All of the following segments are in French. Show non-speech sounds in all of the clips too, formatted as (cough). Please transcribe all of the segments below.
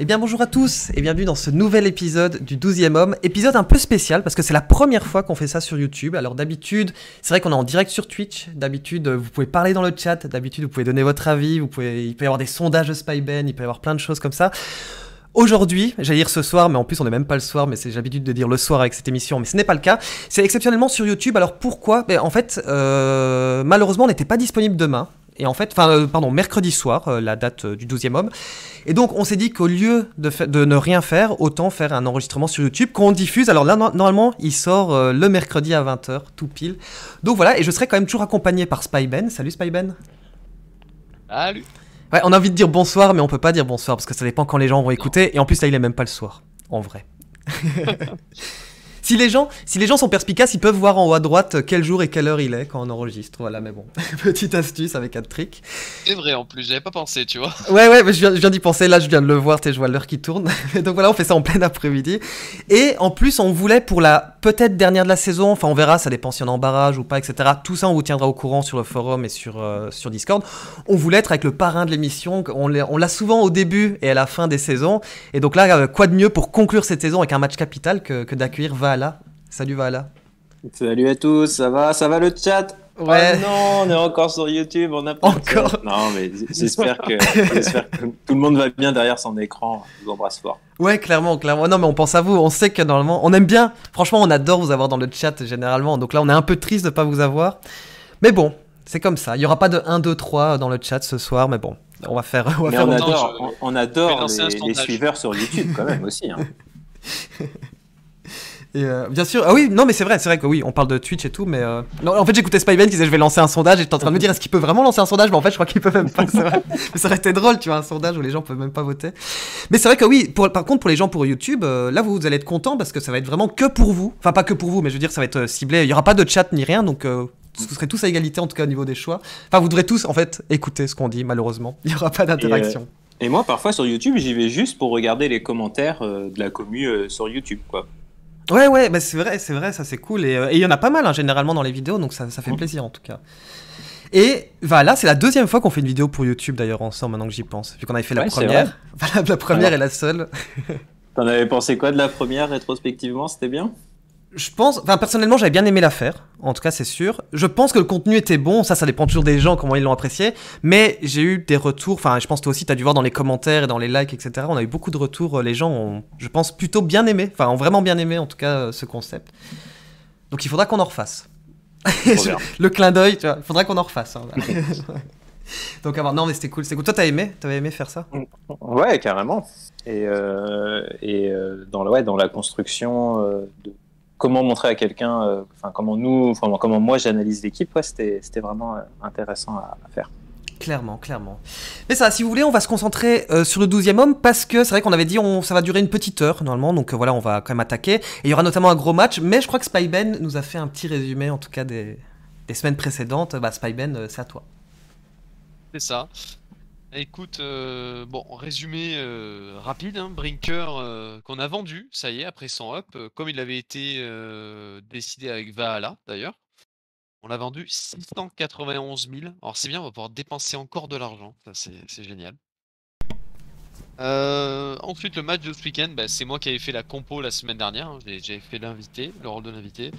Eh bien bonjour à tous et bienvenue dans ce nouvel épisode du 12e homme. Épisode un peu spécial parce que c'est la première fois qu'on fait ça sur YouTube. Alors d'habitude, c'est vrai qu'on est en direct sur Twitch. D'habitude, vous pouvez parler dans le chat. D'habitude, vous pouvez donner votre avis. Vous pouvez... Il peut y avoir des sondages de Spyben, il peut y avoir plein de choses comme ça. Aujourd'hui, j'allais dire ce soir, mais en plus on n'est même pas le soir, mais c'est j'ai l'habitude de dire le soir avec cette émission, mais ce n'est pas le cas. C'est exceptionnellement sur YouTube. Alors pourquoi? Ben, En fait, euh, malheureusement, on n'était pas disponible demain. Et en fait, enfin, euh, pardon, mercredi soir, euh, la date euh, du 12e homme. Et donc, on s'est dit qu'au lieu de, ne rien faire, autant faire un enregistrement sur YouTube qu'on diffuse. Alors là, no- normalement, il sort le mercredi à 20h, tout pile. Donc voilà, et je serai quand même toujours accompagné par Spyben. Salut Spyben. Salut Ouais, on a envie de dire bonsoir, mais on peut pas dire bonsoir parce que ça dépend quand les gens vont écouter. Et en plus, là, il est même pas le soir, en vrai. (laughs) si, les gens, si les gens sont perspicaces, ils peuvent voir en haut à droite quel jour et quelle heure il est quand on enregistre. Voilà, mais bon, (laughs) petite astuce avec un trick. C'est vrai en plus, j'avais pas pensé, tu vois. (laughs) Ouais, ouais, mais je viens, viens d'y penser. Là, je viens de le voir, je vois l'heure qui tourne. (laughs) Donc voilà, on fait ça en plein après-midi. Et en plus, on voulait pour la peut-être dernière de la saison, enfin, on verra, ça dépend si on est en barrage ou pas, etc. Tout ça, on vous tiendra au courant sur le forum et sur, euh, sur Discord. On voulait être avec le parrain de l'émission. On l'a souvent au début et à la fin des saisons. Et donc là, euh, quoi de mieux pour conclure cette saison avec un match capital que, que d'accueillir Salut. Salut à tous, ça va Ça va le chat? Ouais. Oh non, on est encore sur YouTube, on a pas Encore? Non, mais j'espère que, j'espère que tout le monde va bien derrière son écran. Je vous embrasse fort. Ouais, clairement, clairement. Non, mais on pense à vous. On sait que normalement, on aime bien. Franchement, on adore vous avoir dans le chat généralement. Donc là, on est un peu triste de pas vous avoir. Mais bon, c'est comme ça. Il y aura pas de 1, 2, 3 dans le chat ce soir. Mais bon, on va faire. On va Mais faire on adore, je- on, on les, suiveurs sur YouTube quand même aussi. hein. (laughs) Et euh, bien sûr. Ah oui, non, mais c'est vrai, c'est vrai que oui, on parle de Twitch et tout. Mais euh, non, en fait, j'écoutais Spyben qui disait je vais lancer un sondage. Et j'étais en train de me dire est-ce qu'il peut vraiment lancer un sondage? Mais en fait, je crois qu'il peut même pas. (laughs) vrai. mais ça aurait été drôle, tu vois, un sondage où les gens peuvent même pas voter. Mais c'est vrai que oui, par contre, pour les gens pour YouTube, euh, là, vous, allez être contents parce que ça va être vraiment que pour vous. Enfin, pas que pour vous, mais je veux dire, ça va être ciblé. Il y aura pas de chat ni rien, donc vous serez tous à égalité en tout cas au niveau des choix. Enfin, vous devrez tous en fait écouter ce qu'on dit, malheureusement. Il y aura pas d'interaction. Et moi, parfois sur YouTube, j'y vais juste pour regarder les commentaires de la commu sur YouTube. Quoi. Ouais, ouais, bah c'est vrai, c'est vrai, ça c'est cool. Et euh, il y en a pas mal hein, généralement dans les vidéos, donc ça, ça fait Mhm. plaisir en tout cas. Et voilà, c'est la deuxième fois qu'on fait une vidéo pour YouTube d'ailleurs ensemble maintenant que j'y pense. Vu qu'on avait fait la Ouais, première. (laughs) Voilà, la première Alors. et la seule. T'en avais pensé quoi de la première rétrospectivement? C'était bien? Je pense, enfin personnellement j'avais bien aimé la faire, en tout cas c'est sûr. Je pense que le contenu était bon, ça ça dépend toujours des gens, comment ils l'ont apprécié. Mais j'ai eu des retours, enfin je pense toi aussi t'as dû voir dans les commentaires et dans les likes, etc. On a eu beaucoup de retours, euh, les gens ont, je pense, plutôt bien aimé, enfin ont vraiment bien aimé en tout cas euh, ce concept. Donc il faudra qu'on en refasse. (laughs) Le clin d'œil, tu vois, il faudra qu'on en refasse. hein. (laughs) Donc avant, non mais c'était cool, c'est cool. Toi t'as aimé, t'avais aimé faire ça? Ouais, carrément. Et, euh, et euh, dans, la, ouais, dans la construction euh, de comment montrer à quelqu'un, euh, enfin comment nous, enfin comment moi j'analyse l'équipe, ouais, c'était c'était vraiment euh, intéressant à, à faire. Clairement, clairement. Mais ça, si vous voulez, on va se concentrer euh, sur le 12e homme parce que c'est vrai qu'on avait dit on, ça va durer une petite heure normalement, donc euh, voilà, on va quand même attaquer. Et il y aura notamment un gros match, mais je crois que Spyben nous a fait un petit résumé en tout cas des, des semaines précédentes. Bah, Spyben, euh, c'est à toi. C'est ça. Écoute, euh, bon, résumé euh, rapide, hein, Brinker euh, qu'on a vendu, ça y est, après son up, comme il avait été décidé avec Valhalla d'ailleurs. On l'a vendu 691 000. Alors c'est bien, on va pouvoir dépenser encore de l'argent, c'est génial. Ensuite, le match de ce week-end, bah, c'est moi qui avais fait la compo la semaine dernière. hein, J'avais fait l'invité, le rôle de l'invité.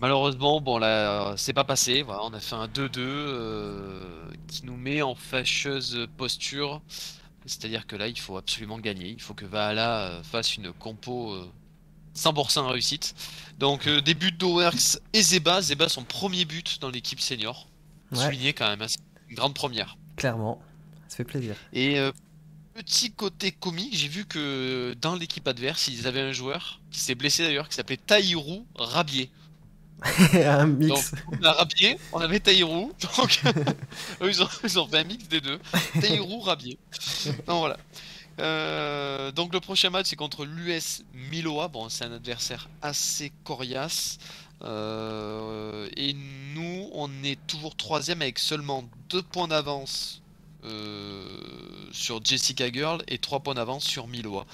Malheureusement, bon là, c'est pas passé. Voilà, on a fait un 2-2 euh, qui nous met en fâcheuse posture. C'est-à-dire que là, il faut absolument gagner. Il faut que Valhalla euh, fasse une compo euh, 100% réussite. Donc, euh, des buts d'Owerks et Zeba. Zeba, son premier but dans l'équipe senior. Ouais. Souligné quand même, hein, c'est une grande première. Clairement, ça fait plaisir. Et euh, petit côté comique, j'ai vu que dans l'équipe adverse, ils avaient un joueur qui s'est blessé d'ailleurs, qui s'appelait Taïrou Rabier. (laughs) un mix. On a Rabier, on avait Taïrou, donc (laughs) ils, ont, ils ont fait un mix des deux. Taïrou Rabier. Donc voilà. Euh, donc le prochain match c'est contre l'US Miloa. Bon, c'est un adversaire assez coriace. Euh, et nous, on est toujours troisième avec seulement deux points d'avance euh, sur Jessica Girl et trois points d'avance sur Miloa.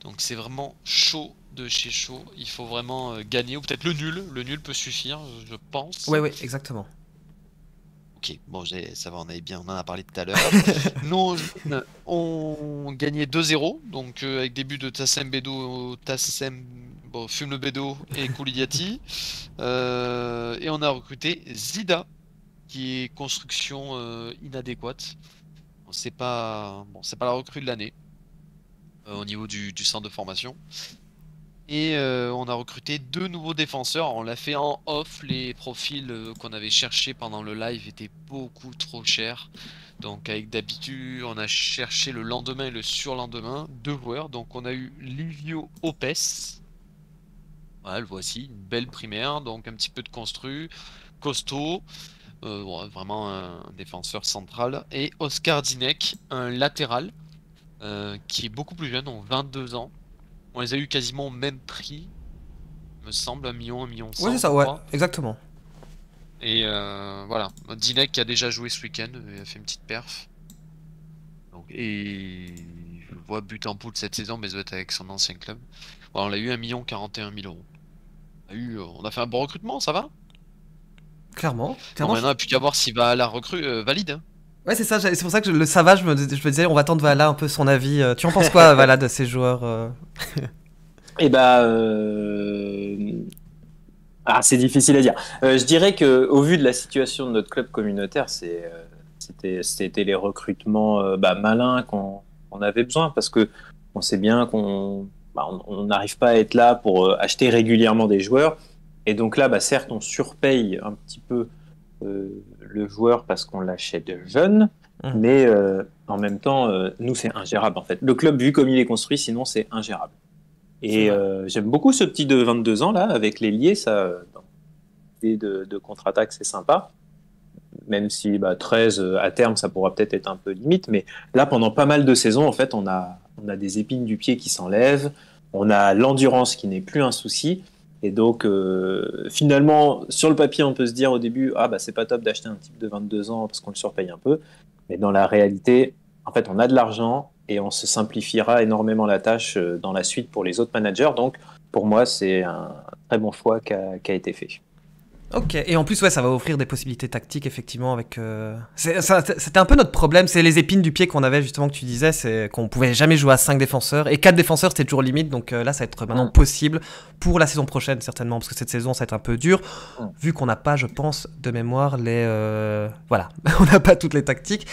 Donc c'est vraiment chaud de chez chaud. Il faut vraiment euh, gagner ou peut-être le nul. Le nul peut suffire, je pense. Ouais, ouais, exactement. Ok, bon, ça va, on avait bien, on en a parlé tout à l'heure. (laughs) Nous, on gagnait 2-0, donc euh, avec des buts de Tassem Bedo, Tassem, bon, Fume le Bedo et Kouliati. (laughs) Euh, et on a recruté Zida, qui est construction euh, inadéquate. C'est pas, bon, c'est pas la recrue de l'année au niveau du, du, centre de formation. Et euh, on a recruté deux nouveaux défenseurs. On l'a fait en off. Les profils euh, qu'on avait cherchés pendant le live étaient beaucoup trop chers. Donc avec d'habitude, on a cherché le lendemain et le surlendemain deux joueurs. Donc on a eu Livio Opes. Voilà, le voici, une belle primaire, donc un petit peu de construit, costaud, euh, vraiment un défenseur central. Et Oscar Dinek, un latéral, qui est beaucoup plus jeune, en 22 ans, on les a eu quasiment au même prix, me semble, un million, un million cent. Ouais, c'est ça, ouais, exactement. Et euh, voilà, Dinek qui a déjà joué ce week-end, il a fait une petite perf. Donc, et je vois but en poule cette saison, mais ça doit être avec son ancien club. on l'a eu un million 41 000 euros. On a, eu, on a fait un bon recrutement, ça va? Clairement. clairement maintenant, il n'y a plus qu'à voir s'il va à la recrue euh, valide. Hein. Ouais, c'est ça, c'est pour ça que je, le savage, je me, je me disais, on va attendre Vala un peu son avis. Euh, tu en penses quoi, (laughs) Vala, de ces joueurs euh? Eh bah. Euh... Ah, c'est difficile à dire. Euh, je dirais que au vu de la situation de notre club communautaire, c'est, c'était, les recrutements bah, malins qu'on, avait besoin parce que on sait bien qu'on bah, on n'arrive pas à être là pour acheter régulièrement des joueurs. Et donc là, bah, certes, on surpaye un petit peu le joueur parce qu'on l'achète jeune, mmh. mais euh, en même temps, euh, nous, c'est ingérable en fait. Le club, vu comme il est construit, sinon, c'est ingérable. Et euh, j'aime beaucoup ce petit de 22 ans là, avec les liés, ça, de, de contre-attaque, c'est sympa. Même si bah, 13 à terme, ça pourra peut-être être un peu limite, mais là, pendant pas mal de saisons, en fait, on a, on a des épines du pied qui s'enlèvent, on a l'endurance qui n'est plus un souci, et donc, euh, finalement, sur le papier, on peut se dire au début, ah bah c'est pas top d'acheter un type de 22 ans parce qu'on le surpaye un peu. Mais dans la réalité, en fait, on a de l'argent et on se simplifiera énormément la tâche euh, dans la suite pour les autres managers. Donc, pour moi, c'est un très bon choix qui a été fait. Ok, et en plus, ouais, ça va offrir des possibilités tactiques, effectivement, avec... Euh, c'était un peu notre problème, c'est les épines du pied qu'on avait, justement, que tu disais, c'est qu'on pouvait jamais jouer à 5 défenseurs, et 4 défenseurs, c'était toujours limite, donc euh, là, ça va être maintenant possible pour la saison prochaine, certainement, parce que cette saison, ça va être un peu dur, vu qu'on n'a pas, je pense, de mémoire, les... Euh, voilà, (laughs) on n'a pas toutes les tactiques.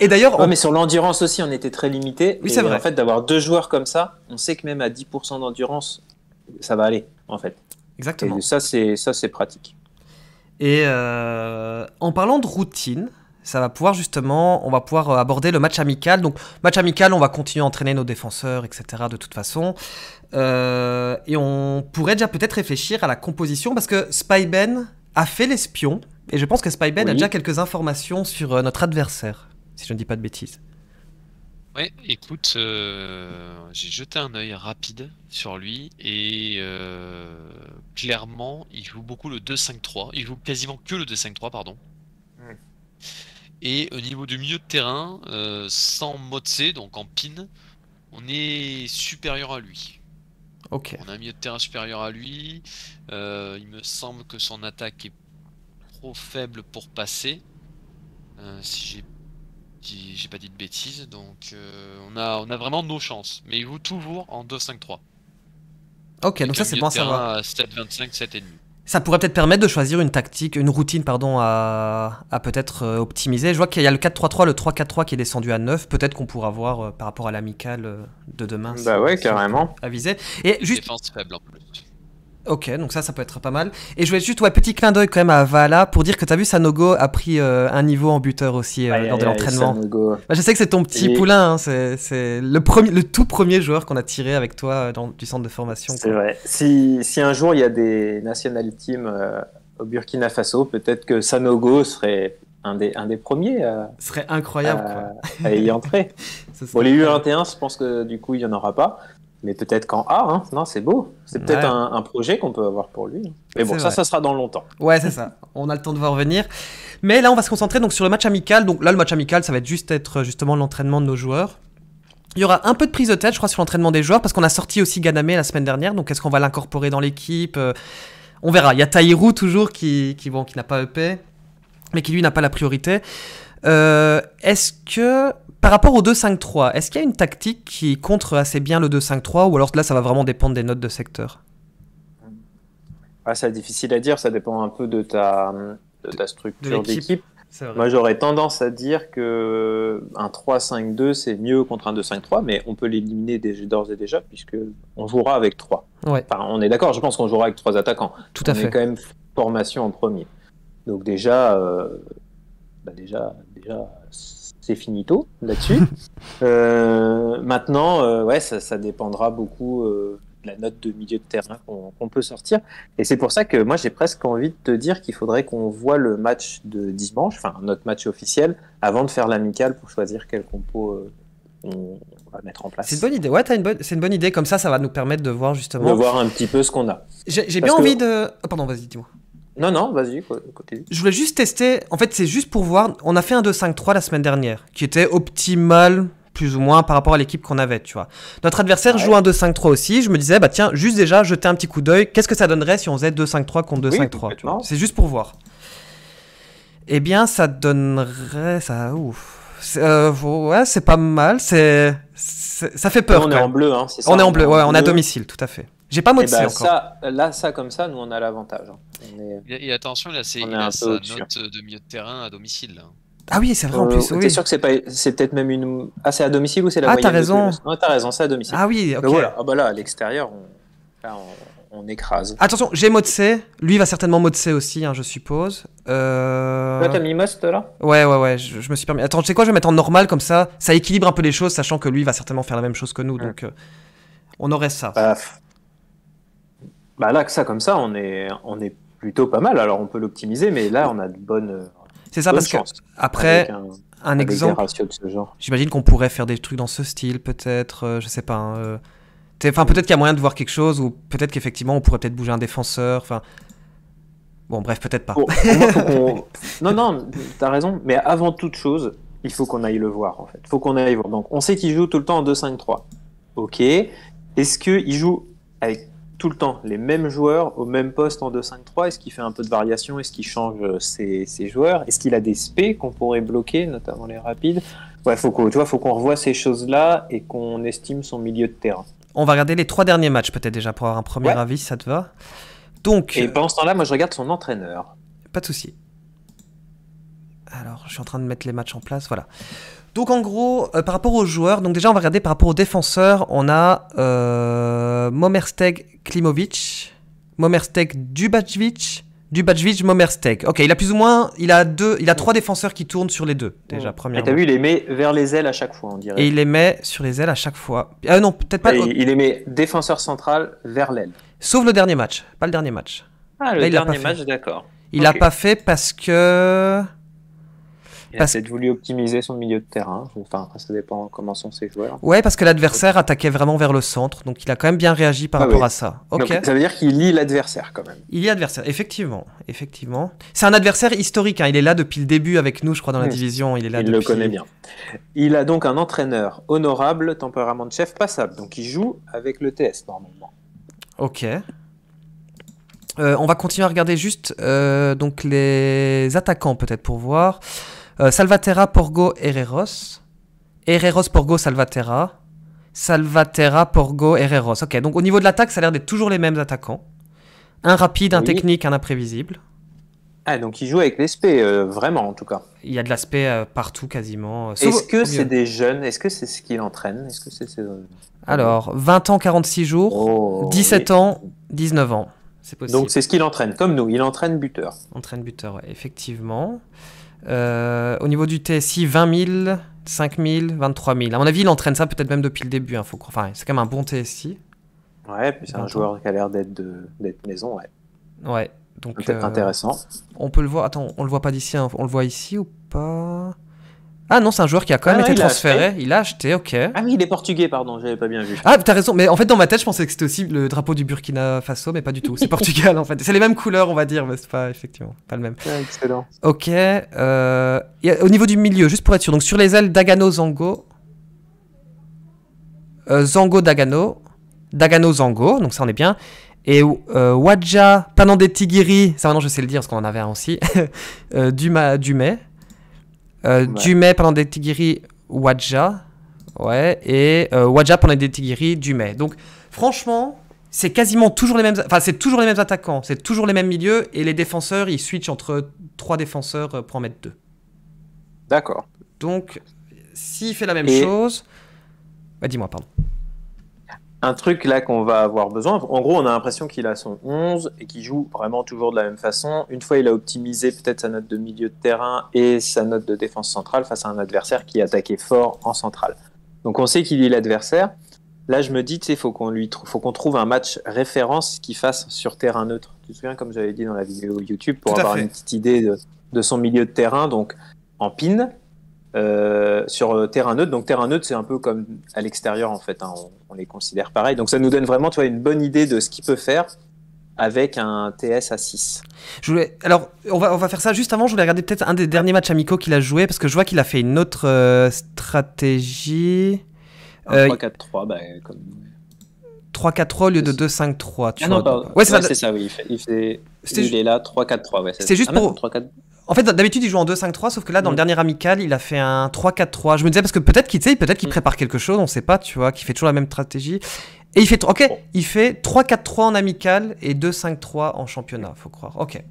Et d'ailleurs... (laughs) Ouais, mais sur l'endurance aussi, on était très limité. Oui, c'est vrai. En fait, d'avoir deux joueurs comme ça, on sait que même à 10% d'endurance, ça va aller, en fait. Exactement. Et ça, c'est pratique. Et euh, en parlant de routine, ça va pouvoir justement, on va pouvoir euh, aborder le match amical. Donc, match amical, on va continuer à entraîner nos défenseurs, etc. de toute façon. Euh, et on pourrait déjà peut-être réfléchir à la composition parce que Spyben a fait l'espion. Et je pense que Spyben a déjà quelques informations sur notre adversaire, si je ne dis pas de bêtises. Ouais, écoute, euh, j'ai jeté un œil rapide sur lui et euh, clairement, il joue beaucoup le 2-5-3. Il joue quasiment que le 2-5-3, pardon. Et au niveau du milieu de terrain, euh, sans Motse, donc en pin, on est supérieur à lui. Ok. On a un milieu de terrain supérieur à lui. il me semble que son attaque est trop faible pour passer. si j'ai j'ai pas dit de bêtises, donc euh, on, a, on a vraiment nos chances. Mais il joue toujours en 2-5-3. Ok, donc ça c'est bon à savoir. 7-25, 7,5. Ça pourrait peut-être permettre de choisir une tactique, une routine pardon, à, à peut-être euh, optimiser. Je vois qu'il y a le 4-3-3, le 3-4-3 qui est descendu à 9. Peut-être qu'on pourra voir euh, par rapport à l'amical de demain. Bah ouais, carrément. Aviser. Et juste... Défense faible en plus. Ok, donc ça, ça peut être pas mal. Et je voulais juste, ouais, petit clin d'œil quand même à Vala pour dire que t'as vu, Sanogo a pris euh, un niveau en buteur aussi euh, lors de l'entraînement. Bah, je sais que c'est ton petit poulain, hein, c'est le, premier, le tout premier joueur qu'on a tiré avec toi euh, dans, du centre de formation. C'est vrai. Si, si, un jour il y a des national teams au Burkina Faso, peut-être que Sanogo serait un des, un des premiers à, Ce serait incroyable, à, à y entrer. (laughs) bon, les U21, je pense que du coup, il n'y en aura pas mais peut-être qu'en A, hein. non, c'est beau. C'est peut-être un, projet qu'on peut avoir pour lui. Mais bon, ça, ça sera dans longtemps. Ouais, c'est ça. On a le temps de voir venir. Mais là, on va se concentrer donc sur le match amical. Donc là, le match amical, ça va être juste être justement l'entraînement de nos joueurs. Il y aura un peu de prise de tête, je crois, sur l'entraînement des joueurs, parce qu'on a sorti aussi Ganame la semaine dernière. Donc est-ce qu'on va l'incorporer dans l'équipe euh, On verra. Il y a Taïrou toujours qui, qui, bon, qui n'a pas EP. mais qui lui n'a pas la priorité. Euh, est-ce que, par rapport au 2-5-3, est-ce qu'il y a une tactique qui contre assez bien le 2-5-3 ou alors là ça va vraiment dépendre des notes de secteur? Ah, C'est difficile à dire, ça dépend un peu de ta, de ta structure d'équipe. Moi j'aurais tendance à dire que un 3-5-2 c'est mieux contre un 2-5-3, mais on peut l'éliminer d'ores et déjà puisque on jouera avec 3. Ouais. Enfin, on est d'accord, je pense qu'on jouera avec 3 attaquants. Tout à on fait. est quand même formation en premier. Donc déjà, euh, bah déjà, déjà c'est finito là-dessus. (laughs) euh, maintenant, euh, ouais, ça, ça, dépendra beaucoup euh, de la note de milieu de terrain qu'on qu peut sortir. Et c'est pour ça que moi j'ai presque envie de te dire qu'il faudrait qu'on voit le match de dimanche, enfin notre match officiel, avant de faire l'amical pour choisir quel compo on va mettre en place. C'est une bonne idée. Ouais, c'est une bonne idée. Comme ça, ça va nous permettre de voir justement. De voir un petit peu ce qu'on a. J'ai bien envie de. Oh, pardon, vas-y, dis-moi. Non, non, vas-y, côté. Je voulais juste tester. En fait, c'est juste pour voir. On a fait un 2-5-3 la semaine dernière, qui était optimal, plus ou moins, par rapport à l'équipe qu'on avait, tu vois. Notre adversaire ouais. joue un 2-5-3 aussi. Je me disais, bah tiens, juste déjà, jeter un petit coup d'œil. Qu'est-ce que ça donnerait si on faisait 2-5-3 contre 2-5-3 oui, C'est juste pour voir. Eh bien, ça donnerait. Ça. Ouf. Euh, ouais, c'est pas mal. C'est. Ça fait peur. on est en bleu, hein, c'est ça. On est en bleu, ouais, on est à domicile, tout à fait. J'ai pas motivé bah, encore. Ça, là, ça comme ça, nous on a l'avantage. Hein. Est... Et attention, là, c'est il a sa note de milieu de terrain à domicile. Là. Ah oui, c'est vrai en plus. Euh, oui. T'es sûr que c'est pas, c'est peut-être même une. Ah, c'est à domicile ou c'est la Ah, t'as raison. Non, t'as raison, c'est à domicile. Ah oui, ok. Mais voilà. Ah bah là, à l'extérieur, on... Là, on... on, écrase. Attention, j'ai mode C. Lui va certainement mode C aussi, hein, je suppose. Euh... Là, t'as mis Most là? Ouais, ouais, ouais. Je, je, me suis permis. Attends, tu sais quoi Je vais mettre en normal comme ça. Ça équilibre un peu les choses, sachant que lui va certainement faire la même chose que nous. Donc, euh, on aurait ça. Bah, bah là, que ça, comme ça, on est, on est plutôt pas mal. Alors, on peut l'optimiser, mais là, on a de bonnes. C'est ça, parce que après, un, un exemple. J'imagine qu'on pourrait faire des trucs dans ce style, peut-être. Euh, je sais pas. Hein, euh... Enfin, peut-être qu'il y a moyen de voir quelque chose, ou peut-être qu'effectivement, on pourrait peut-être bouger un défenseur. Enfin. Bon, bref, peut-être pas. Pour, pour moi, on... (laughs) non, non, t'as raison. Mais avant toute chose, il faut qu'on aille le voir, en fait. Il faut qu'on aille voir. Donc, on sait qu'il joue tout le temps en 2-5-3. Ok. Est-ce qu'il joue avec tout le temps les mêmes joueurs au même poste en 2-5-3 Est-ce qu'il fait un peu de variation Est-ce qu'il change ses, ses joueurs Est-ce qu'il a des spé qu'on pourrait bloquer, notamment les rapides? Ouais, faut qu'on, tu vois, faut qu'on revoie ces choses-là et qu'on estime son milieu de terrain. On va regarder les trois derniers matchs peut-être déjà pour avoir un premier ouais. avis, ça te va? Donc. Et pendant ce temps-là, moi je regarde son entraîneur. Pas de souci. Alors, je suis en train de mettre les matchs en place, voilà. Donc en gros, euh, par rapport aux joueurs, donc déjà on va regarder par rapport aux défenseurs, on a euh, Momersteg Klimovic, Momersteg Dubajvic, Dubajvic Momersteg. Ok, il a plus ou moins, il a deux, il a trois défenseurs qui tournent sur les deux déjà. Ouais. Premièrement. Et t'as vu, il les met vers les ailes à chaque fois, on dirait. Et il les met sur les ailes à chaque fois. Ah non, peut-être pas. Et il les met défenseur central vers l'aile. Sauf le dernier match, pas le dernier match. Ah le Là, dernier match, d'accord. Il okay. a pas fait parce que. Il a peut-être voulu optimiser son milieu de terrain. Enfin, ça dépend comment sont ses joueurs. Ouais, parce que l'adversaire attaquait vraiment vers le centre, donc il a quand même bien réagi par ah rapport oui. à ça. Ok. Donc, ça veut dire qu'il lit l'adversaire quand même. Il lit l'adversaire, effectivement, effectivement. C'est un adversaire historique. Hein. Il est là depuis le début avec nous, je crois, dans la mmh. division. Il est là. Il depuis... le connaît bien. Il a donc un entraîneur honorable, tempérament de chef passable. Donc il joue avec le TS normalement. Ok. Euh, on va continuer à regarder juste euh, donc les attaquants peut-être pour voir. Euh, Salvatera, Porgo, Herreros. Herreros, Porgo, Salvatera. Salvatera, Porgo, Herreros. Ok, donc au niveau de l'attaque, ça a l'air d'être toujours les mêmes attaquants. Un rapide, un Oui. technique, un imprévisible. Ah, donc il joue avec l'espé, euh, vraiment en tout cas. Il y a de l'aspect euh, partout quasiment. Est-ce que c'est des jeunes? Est-ce que c'est ce qu'il entraîne? Est-ce que c'est Alors, 20 ans, 46 jours. Oh, 17 oui. ans, 19 ans. C'est possible. Donc c'est ce qu'il entraîne, comme nous. Il entraîne buteur. Entraîne buteur, ouais, effectivement. Euh, au niveau du TSI, 20 000, 5 000, 23 000. À mon avis, il entraîne ça peut-être même depuis le début. Hein, faut... Enfin, c'est quand même un bon TSI. Ouais, puis c'est un joueur qui a l'air d'être de... maison, ouais. Ouais. Donc, Peut-être euh, intéressant. On peut le voir. Attends, on le voit pas d'ici. hein. On le voit ici ou pas? Ah non, c'est un joueur qui a quand même Ah, été il a transféré. Il a acheté, ok. Ah oui, il est portugais, pardon, j'avais pas bien vu. Ah, t'as raison. Mais en fait, dans ma tête, je pensais que c'était aussi le drapeau du Burkina Faso, mais pas du tout. C'est (laughs) Portugal, en fait. C'est les mêmes couleurs, on va dire, mais c'est pas effectivement pas le même. Excellent. Ok. euh, et au niveau du milieu, juste pour être sûr, donc sur les ailes, Dagano Zango. Euh, Zango Dagano. Dagano Zango, donc ça on est bien. Et euh, Wadja Panandetigiri, ça maintenant je sais le dire parce qu'on en avait un aussi, (laughs) euh, Duma, Dumais. Euh, Ouais. Dumais Panandetigiri Wadja. Ouais, et euh, Wadja Panandetigiri Dumais. Donc franchement, c'est quasiment toujours les mêmes, enfin c'est toujours les mêmes attaquants, c'est toujours les mêmes milieux et les défenseurs ils switchent entre trois défenseurs euh, pour en mettre deux. D'accord. Donc s'il fait la même Et- chose, bah, dis-moi pardon. Un truc là qu'on va avoir besoin, en gros, on a l'impression qu'il a son 11 et qu'il joue vraiment toujours de la même façon. Une fois, il a optimisé peut-être sa note de milieu de terrain et sa note de défense centrale face à un adversaire qui attaquait fort en centrale. Donc on sait qu'il est l'adversaire. Là, je me dis, tu sais, faut qu'on lui, faut qu'on trouve un match référence qu'il fasse sur terrain neutre. Tu te souviens, comme j'avais dit dans la vidéo YouTube, pour avoir fait. une petite idée de, de son milieu de terrain, donc en pin, euh, sur euh, terrain neutre. Donc terrain neutre, c'est un peu comme à l'extérieur en fait. hein, on, on les considère pareil. Donc ça nous donne vraiment, tu vois, une bonne idée de ce qu'il peut faire avec un TS à 6. Je voulais... Alors, on va, on va faire ça juste avant. Je voulais regarder peut-être un des derniers matchs amicaux qu'il a joué parce que je vois qu'il a fait une autre euh, stratégie. Un Euh, 3-4-3, bah, comme... 3-4-3 au lieu de 2-5-3. Tu Ah vois. non, pardon. Ouais, c'est Ouais, ça. c'est ça, oui. Il, fait, il, fait- il est là, 3-4-3. Ouais, C'était juste Ah, pour- 3-4. En fait, d'habitude, il joue en 2-5-3, sauf que là, dans le Mm. dernier amical, il a fait un 3-4-3. Je me disais parce que peut-être qu'il peut-être qu'il Mm. prépare quelque chose, on sait pas, tu vois, qu'il fait toujours la même stratégie. Et il fait, ok, Bon. il fait 3-4-3 en amical et 2-5-3 en championnat, faut croire. Ok.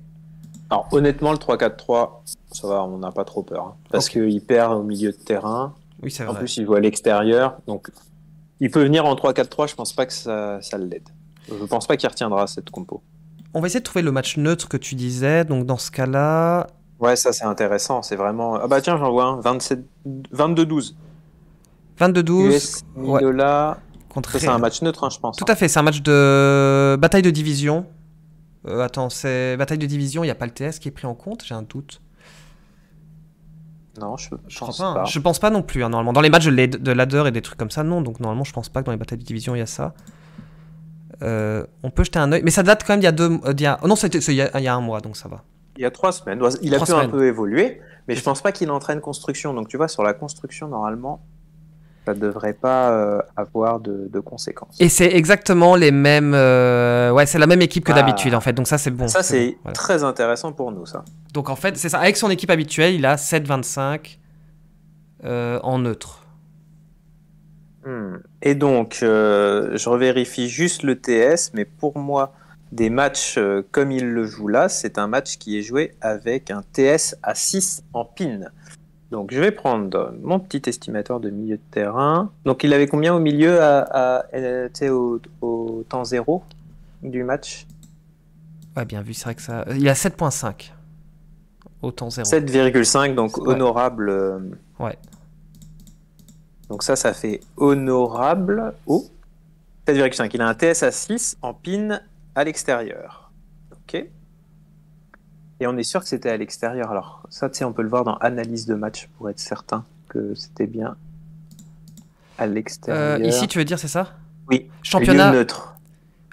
Alors honnêtement, le 3-4-3, ça va, on n'a pas trop peur. hein, parce qu'il perd au milieu de terrain. Oui, c'est En vrai. plus, il joue à l'extérieur. Donc il peut venir en 3-4-3, je pense pas que ça, ça l'aide. Je pense pas qu'il retiendra cette compo. On va essayer de trouver le match neutre que tu disais. Donc, dans ce cas-là, Ouais, ça c'est intéressant. C'est vraiment. Ah bah tiens, j'en vois un. 27... 22-12. 22-12 US Milola. contre c'est un match neutre, hein, je pense. Tout à fait, c'est un match de bataille de division. Euh, attends, c'est bataille de division, il n'y a pas le TS qui est pris en compte, j'ai un doute. Non, je, Je pense pas. pas. hein. Je pense pas non plus, hein, normalement. Dans les matchs de ladder et des trucs comme ça, non. Donc normalement, je pense pas que dans les batailles de division, il y a ça. Euh, on peut jeter un œil. Mais ça date quand même d'il y a deux... euh, d'il y a- oh non, c'était il y, il y a un mois, donc ça va. Il y a trois semaines. Il a Trois pu semaines. un peu évoluer, mais je pense pas qu'il entraîne construction. Donc tu vois, sur la construction, normalement, ça devrait pas euh, avoir de, de conséquences. Et c'est exactement les mêmes... euh, Ouais, c'est la même équipe que Ah. d'habitude, en fait. Donc ça, c'est bon. ça, c'est voilà. très intéressant pour nous, ça. Donc en fait, c'est ça. Avec son équipe habituelle, il a 7-25 euh, en neutre. Hmm. Et donc, euh, je revérifie juste le TS, mais pour moi, des matchs euh, comme il le joue là, c'est un match qui est joué avec un TS à 6 en pin. Donc, je vais prendre mon petit estimateur de milieu de terrain. Donc, il avait combien au milieu à, à- euh, au, au temps zéro du match? Ouais, bien vu, c'est vrai que ça... Il a 7.5 au temps zéro. 7,5, donc honorable. euh, Ouais. Donc ça, ça fait honorable. Oh 7,5. Il a un TS à 6 en pin à l'extérieur. Ok. Et on est sûr que c'était à l'extérieur. Alors ça, tu sais, on peut le voir dans analyse de match pour être certain que c'était bien à Euh, l'extérieur. ici, tu veux dire, c'est ça? Oui. Championnat... Lieu neutre.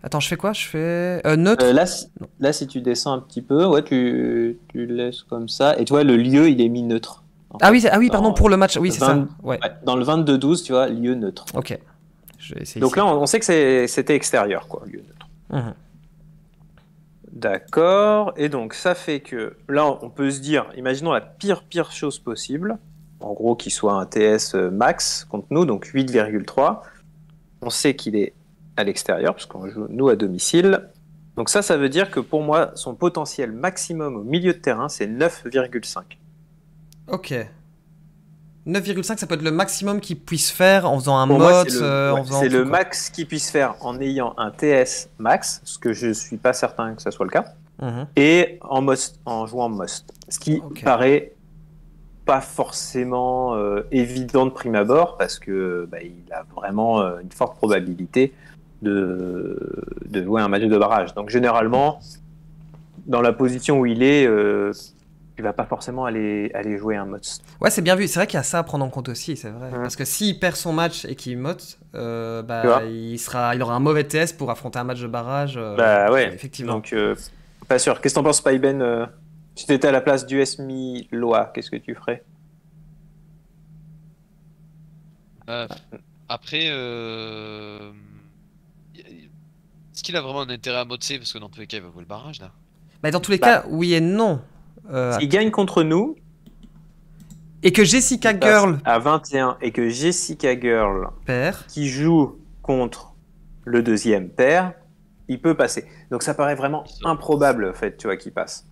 Attends, je fais quoi? Je fais... euh, neutre Euh, là, si- là, si tu descends un petit peu, ouais, tu, tu laisses comme ça. Et tu vois, le lieu, il est mis neutre. Ah fait. oui, ah oui, pardon, Dans- pour le match. Oui, c'est ça. 20. Ouais, Ouais, dans le 22-12, tu vois, lieu neutre. ok. Je vais Donc ici. là, on on sait que c'était extérieur, quoi, lieu neutre. Mhm. D'accord. Et donc, ça fait que là, on peut se dire, imaginons la pire, pire chose possible. En gros, qu'il soit un TS max contre nous, donc 8,3. On sait qu'il est à l'extérieur, parce qu'on joue nous à domicile. Donc ça, ça veut dire que pour moi, son potentiel maximum au milieu de terrain, c'est 9,5. Ok. 9,5, ça peut être le maximum qu'il puisse faire en faisant un Pour mode. c'est le, euh, ouais, le max qu'il puisse faire en ayant un TS max, ce que je suis pas certain que ce soit le cas. Mhm. et en, must, en jouant must. Ce qui paraît pas forcément euh, évident de prime abord parce que bah, il a vraiment euh, une forte probabilité de, de jouer un match de barrage. Donc généralement, dans la position où il est, euh, il va pas forcément aller, aller jouer un must. Ouais, c'est bien vu. C'est vrai qu'il y a ça à prendre en compte aussi, c'est vrai. Mhm. Parce que s'il perd son match et qu'il mote, euh, Tu bah, il, sera, il aura un mauvais test pour affronter un match de barrage. euh, bah ouais, Effectivement. donc euh, pas sûr. Qu'est-ce que t'en penses, Paiben Si t'étais à la place du SMI Loa, qu'est-ce que tu ferais? Euh, après, euh, y- y- ce qu'il a vraiment un intérêt à C? Parce que dans tous les cas, il va jouer le barrage là. Bah, dans tous les Bah. cas, oui et non. Euh, S'il gagne contre nous, et que Jessica Girl à 21 et que Jessica Girl perd. qui joue contre le deuxième pair, il peut passer. Donc ça paraît vraiment improbable, en fait, tu vois, qu'il passe.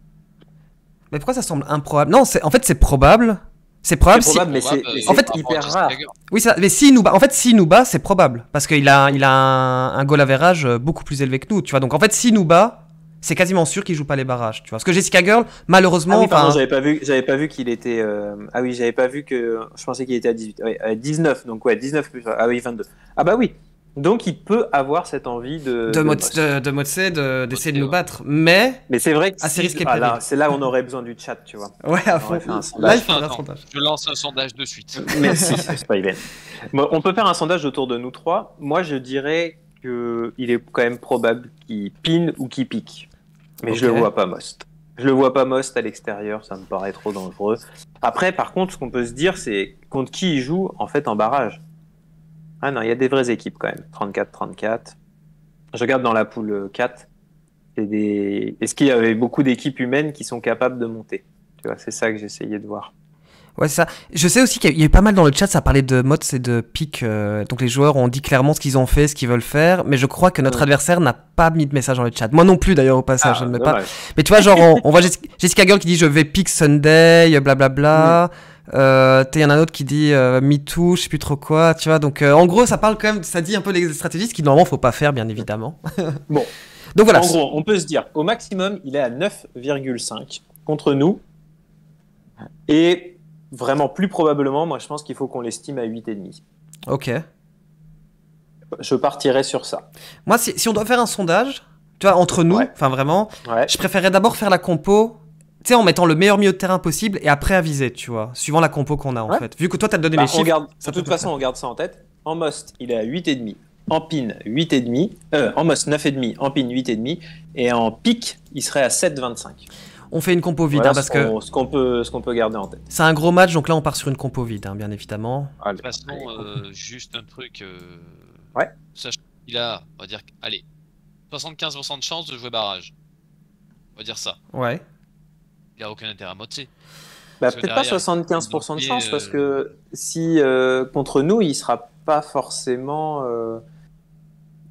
Mais pourquoi ça semble improbable? Non, en fait c'est probable. C'est probable, si- probable, mais c'est en fait, à hyper rare. Oui, ça, mais s'il nous bat, en fait, s'il nous bat, c'est probable. Parce qu'il a, il a un, un goal average euh, beaucoup plus élevé que nous, tu vois. Donc, en fait, s'il nous bat, c'est quasiment sûr qu'il joue pas les barrages, tu vois. Parce que Jessica Girl, malheureusement, Ah oui, pardon, j'avais pas vu, j'avais pas vu qu'il était. euh, Ah oui, j'avais pas vu que. Je pensais qu'il était à 18. Ouais, à 19, donc ouais, 19 plus. Ah oui, 22. Ah bah oui. Donc il peut avoir cette envie de. de, de mode, Most. de, de C, de- d'essayer de ouais. nous battre. Mais, Mais c'est vrai que Assez si- risqué, ah, c'est là où on aurait besoin du chat, tu vois. ouais, à On fond. un Là, il un sondage. Je lance un sondage de suite. Merci. (laughs) Bon, on peut faire un sondage autour de nous trois. Moi, je dirais que il est quand même probable qu'il pin ou qu'il pique. Mais je le vois pas Most. Je le vois pas Most à l'extérieur, ça me paraît trop dangereux. Après, par contre, ce qu'on peut se dire, c'est contre qui il joue en fait en barrage. Ah non, il y a des vraies équipes quand même. 34-34. Je regarde dans la poule 4. c'est Des... Est-ce qu'il y avait beaucoup d'équipes humaines qui sont capables de monter? Tu vois, c'est ça que j'essayais de voir. Ouais, c'est ça. Je sais aussi qu'il y a- eu pas mal dans le chat, ça parlait de mods et de pics. euh, donc les joueurs ont dit clairement ce qu'ils ont fait, ce qu'ils veulent faire. Mais je crois que notre Ouais. adversaire n'a pas mis de message dans le chat. Moi non plus d'ailleurs au passage, je ne mets pas. Ah. Mais tu vois, genre, on, on voit (laughs) Jessica, Girl qui dit je vais pick Sunday, blablabla. Euh, t'as- y en a un autre qui dit euh, Me Too, je sais plus trop quoi, tu vois. Donc euh, en gros, ça parle quand même, ça dit un peu les stratégies, ce qui normalement faut pas faire, bien évidemment. (laughs) Bon. Donc voilà. En gros, on peut se dire, au maximum, il est à 9,5 contre nous. Et vraiment, plus probablement, moi, je pense qu'il faut qu'on l'estime à 8,5. Ok. Je partirais sur ça. Moi, si, si on doit faire un sondage, tu vois, entre nous, Ouais. enfin vraiment, Ouais. je préférerais d'abord faire la compo. Tu sais, en mettant le meilleur milieu de terrain possible et après aviser, tu vois, suivant la compo qu'on a en Ouais. fait. Vu que toi, t'as donné Bah, les on chiffres. garde, ça de toute façon, on garde ça en tête. En Most, il est à 8,5. En Pin, 8,5. Euh, en Most, 9,5. En Pin, 8,5. Et en Pic, il serait à 7,25. On fait une compo vide, Voilà hein, parce ce que qu'on- ce qu'on peut, ce qu'on peut garder en tête. c'est un gros match, donc là, on part sur une compo vide, hein, bien évidemment. De toute façon, euh, juste un truc. euh, Ouais. Sachant qu'il a, on va dire, allez, 75% de chance de jouer barrage. On va dire ça. Ouais. Il a aucun intérêt à C. Bah, peut-être pas derrière, 75% de chance parce euh, que si euh, contre nous il sera pas forcément.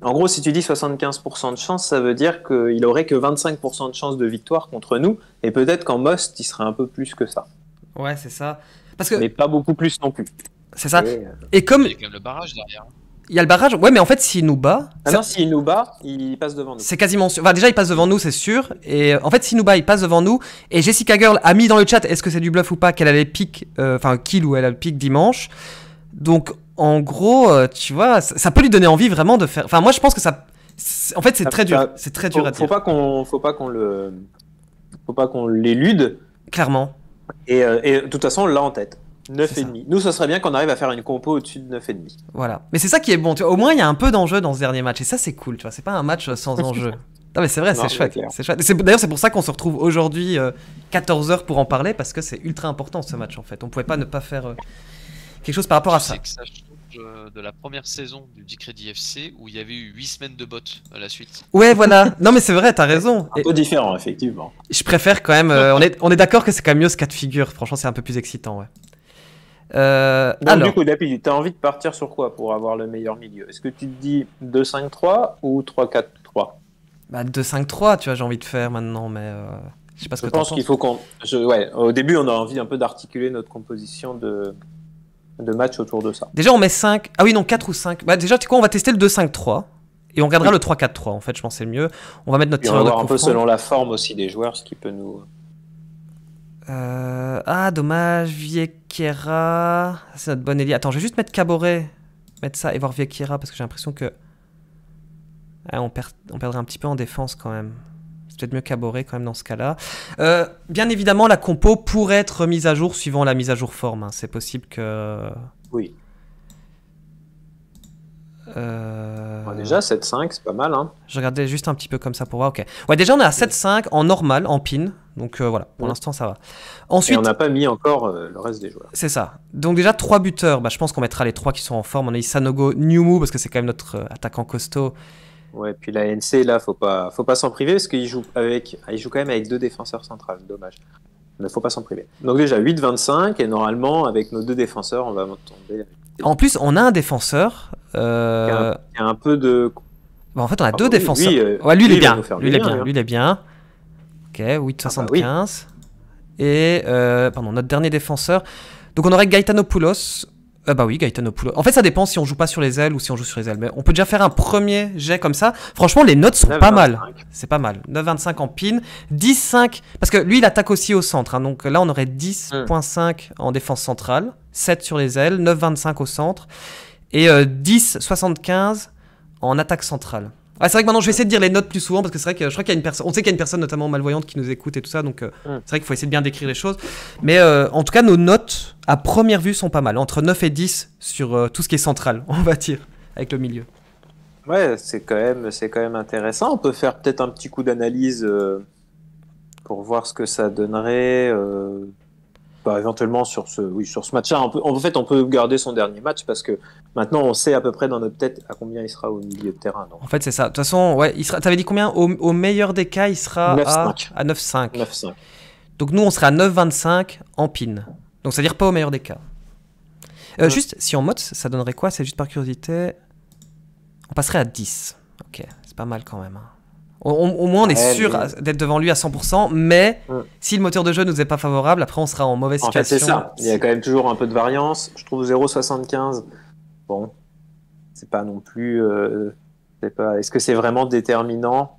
En gros, si tu dis 75% de chance, ça veut dire qu'il aurait que 25% de chance de victoire contre nous et peut-être qu'en Most il serait un peu plus que ça, Ouais, c'est ça. Parce que mais pas beaucoup plus non plus. c'est ça. Et, euh, Et comme Il y a quand même le barrage derrière. il y a le barrage, ouais, mais en fait, s'il nous bat, Ah ça- non, s'il nous bat, il passe devant nous. c'est quasiment sûr. Enfin, déjà, il passe devant nous, c'est sûr. Et euh, en fait, s'il nous bat, il passe devant nous. Et Jessica Girl a mis dans le chat est-ce que c'est du bluff ou pas qu'elle a les pics, euh, enfin, kill ou elle a le pic dimanche. Donc, en gros, euh, tu vois, ça, ça peut lui donner envie vraiment de faire. Enfin, moi, je pense que ça. c'est- En fait, c'est très dur. C'est très Faut, dur à faut dire. pas qu'on, faut pas qu'on le, faut pas qu'on l'élude. Clairement. Et, euh, et de toute façon, là en tête, C'est 9,5. Nous, ce serait bien qu'on arrive à faire une compo au-dessus de 9,5. Voilà. Mais c'est ça qui est bon. Tu vois, au moins, il y a un peu d'enjeu dans ce dernier match. Et ça, c'est cool. Tu vois, c'est pas un match euh, sans (laughs) enjeu. Non, mais c'est vrai, c'est chouette. chouette. D'ailleurs, c'est pour ça qu'on se retrouve aujourd'hui 14h pour en parler parce que c'est ultra important ce match en fait. On pouvait pas ne pas faire euh, quelque chose par rapport à ça. que de la première saison du Dicrédit FC où il y avait eu 8 semaines de bot à la suite. Ouais, voilà. (laughs) Non, mais c'est vrai, t'as raison. Un Et peu différent, effectivement. je préfère quand même. euh, (laughs) on est, on est d'accord que c'est quand même mieux ce cas de figure. Franchement, c'est un peu plus excitant, ouais. Euh, Donc, alors, du coup, Dapi, tu as envie de partir sur quoi pour avoir le meilleur milieu? Est-ce que tu te dis 2-5-3 ou 3-4-3 bah, 2-5-3, tu vois, j'ai envie de faire maintenant, mais euh, je sais pas ce Je que pense qu'il faut qu'on. je- Ouais, au début, on a envie un peu d'articuler notre composition de, de match autour de ça. Déjà, on met 5. Ah oui, non, 4 ou 5. Bah, déjà, tu sais quoi, on va tester le 2-5-3. Et on regardera Oui. le 3-4-3, en fait, je pense que c'est le mieux. On va mettre notre tireur de un peu selon la forme aussi des joueurs, ce qui peut nous. Euh, Ah, dommage, Viequiera. C'est notre bonne Elie. Attends, je vais juste mettre Caboret. Mettre ça et voir Viequiera parce que j'ai l'impression que. Ah, on, perd... on perdrait un petit peu en défense quand même. C'est peut-être mieux Caboret quand même dans ce cas-là. Euh, bien évidemment, la compo pourrait être mise à jour suivant la mise à jour forme. hein. C'est possible que. Oui. Euh, Bon, déjà, 7-5, c'est pas mal. Hein. Je regardais juste un petit peu comme ça pour voir. Ok. Ouais, déjà on est à 7-5 en normal, en pin. Donc euh, voilà, pour Ouais. l'instant ça va. Et Ensuite, on n'a pas mis encore euh, le reste des joueurs. c'est ça. Donc déjà trois buteurs. Bah, je pense qu'on mettra les trois qui sont en forme. On a Isanogo, Newmu parce que c'est quand même notre attaquant costaud. Ouais, puis la NC, là, faut pas, faut pas s'en priver parce qu'il joue avec, il joue quand même avec deux défenseurs centrales. Dommage. Mais faut pas s'en priver. Donc déjà 8-25 et normalement avec nos deux défenseurs, on va tomber. En plus, on a un défenseur. Euh... A un, qui, a un, peu de. Bon, en fait, on a ah, deux oui, défenseurs. Lui, euh, ouais, lui, lui, il est bien. Lui, il est bien. Lui, il est bien. Ok, 8,75. Ah bah oui. Et euh, pardon, notre dernier défenseur. Donc on aurait Gaetanopoulos. Euh, bah oui, Gaetanopoulos. En fait, ça dépend si on joue pas sur les ailes ou si on joue sur les ailes. Mais on peut déjà faire un premier jet comme ça. Franchement, les notes sont 9, pas 25. mal. C'est pas mal. 9,25 en pin. 10,5. Parce que lui, il attaque aussi au centre. Hein. Donc là, on aurait 10,5 mm. en défense centrale. 7 sur les ailes. 9,25 au centre. Et euh, 10,75 en attaque centrale. Ah, c'est vrai que maintenant je vais essayer de dire les notes plus souvent parce que c'est vrai que je crois qu'il y a une personne, on sait qu'il y a une personne notamment malvoyante qui nous écoute et tout ça, donc euh, mm. c'est vrai qu'il faut essayer de bien décrire les choses. Mais euh, en tout cas, nos notes à première vue sont pas mal, entre 9 et 10 sur euh, tout ce qui est central, (laughs) on va dire, avec le milieu. Ouais, c'est quand même, c'est quand même intéressant. On peut faire peut-être un petit coup d'analyse pour voir ce que ça donnerait. Bah, éventuellement sur ce, oui, sur ce match-là. En fait, on peut garder son dernier match parce que maintenant, on sait à peu près dans notre tête à combien il sera au milieu de terrain. Donc. En fait, c'est ça. De toute façon, ouais, il sera. T'avais dit combien? Au, au, meilleur des cas, il sera 9, à, 5. à 9,5. 9,5. Donc nous, on serait à 9,25 en pin. Donc c'est-à-dire pas au meilleur des cas. Euh, ouais. Juste, si on mode, ça donnerait quoi? C'est juste par curiosité. On passerait à 10. Ok, c'est pas mal quand même. Hein. Au, au, moins, on est Ouais, sûr mais- d'être devant lui à 100%, mais Ouais. si le moteur de jeu nous est pas favorable, après on sera en mauvaise En situation. c'est ça. Il y a quand même toujours un peu de variance. Je trouve 0,75. Bon, c'est pas non plus. euh, c'est pas. Est-ce que c'est vraiment déterminant?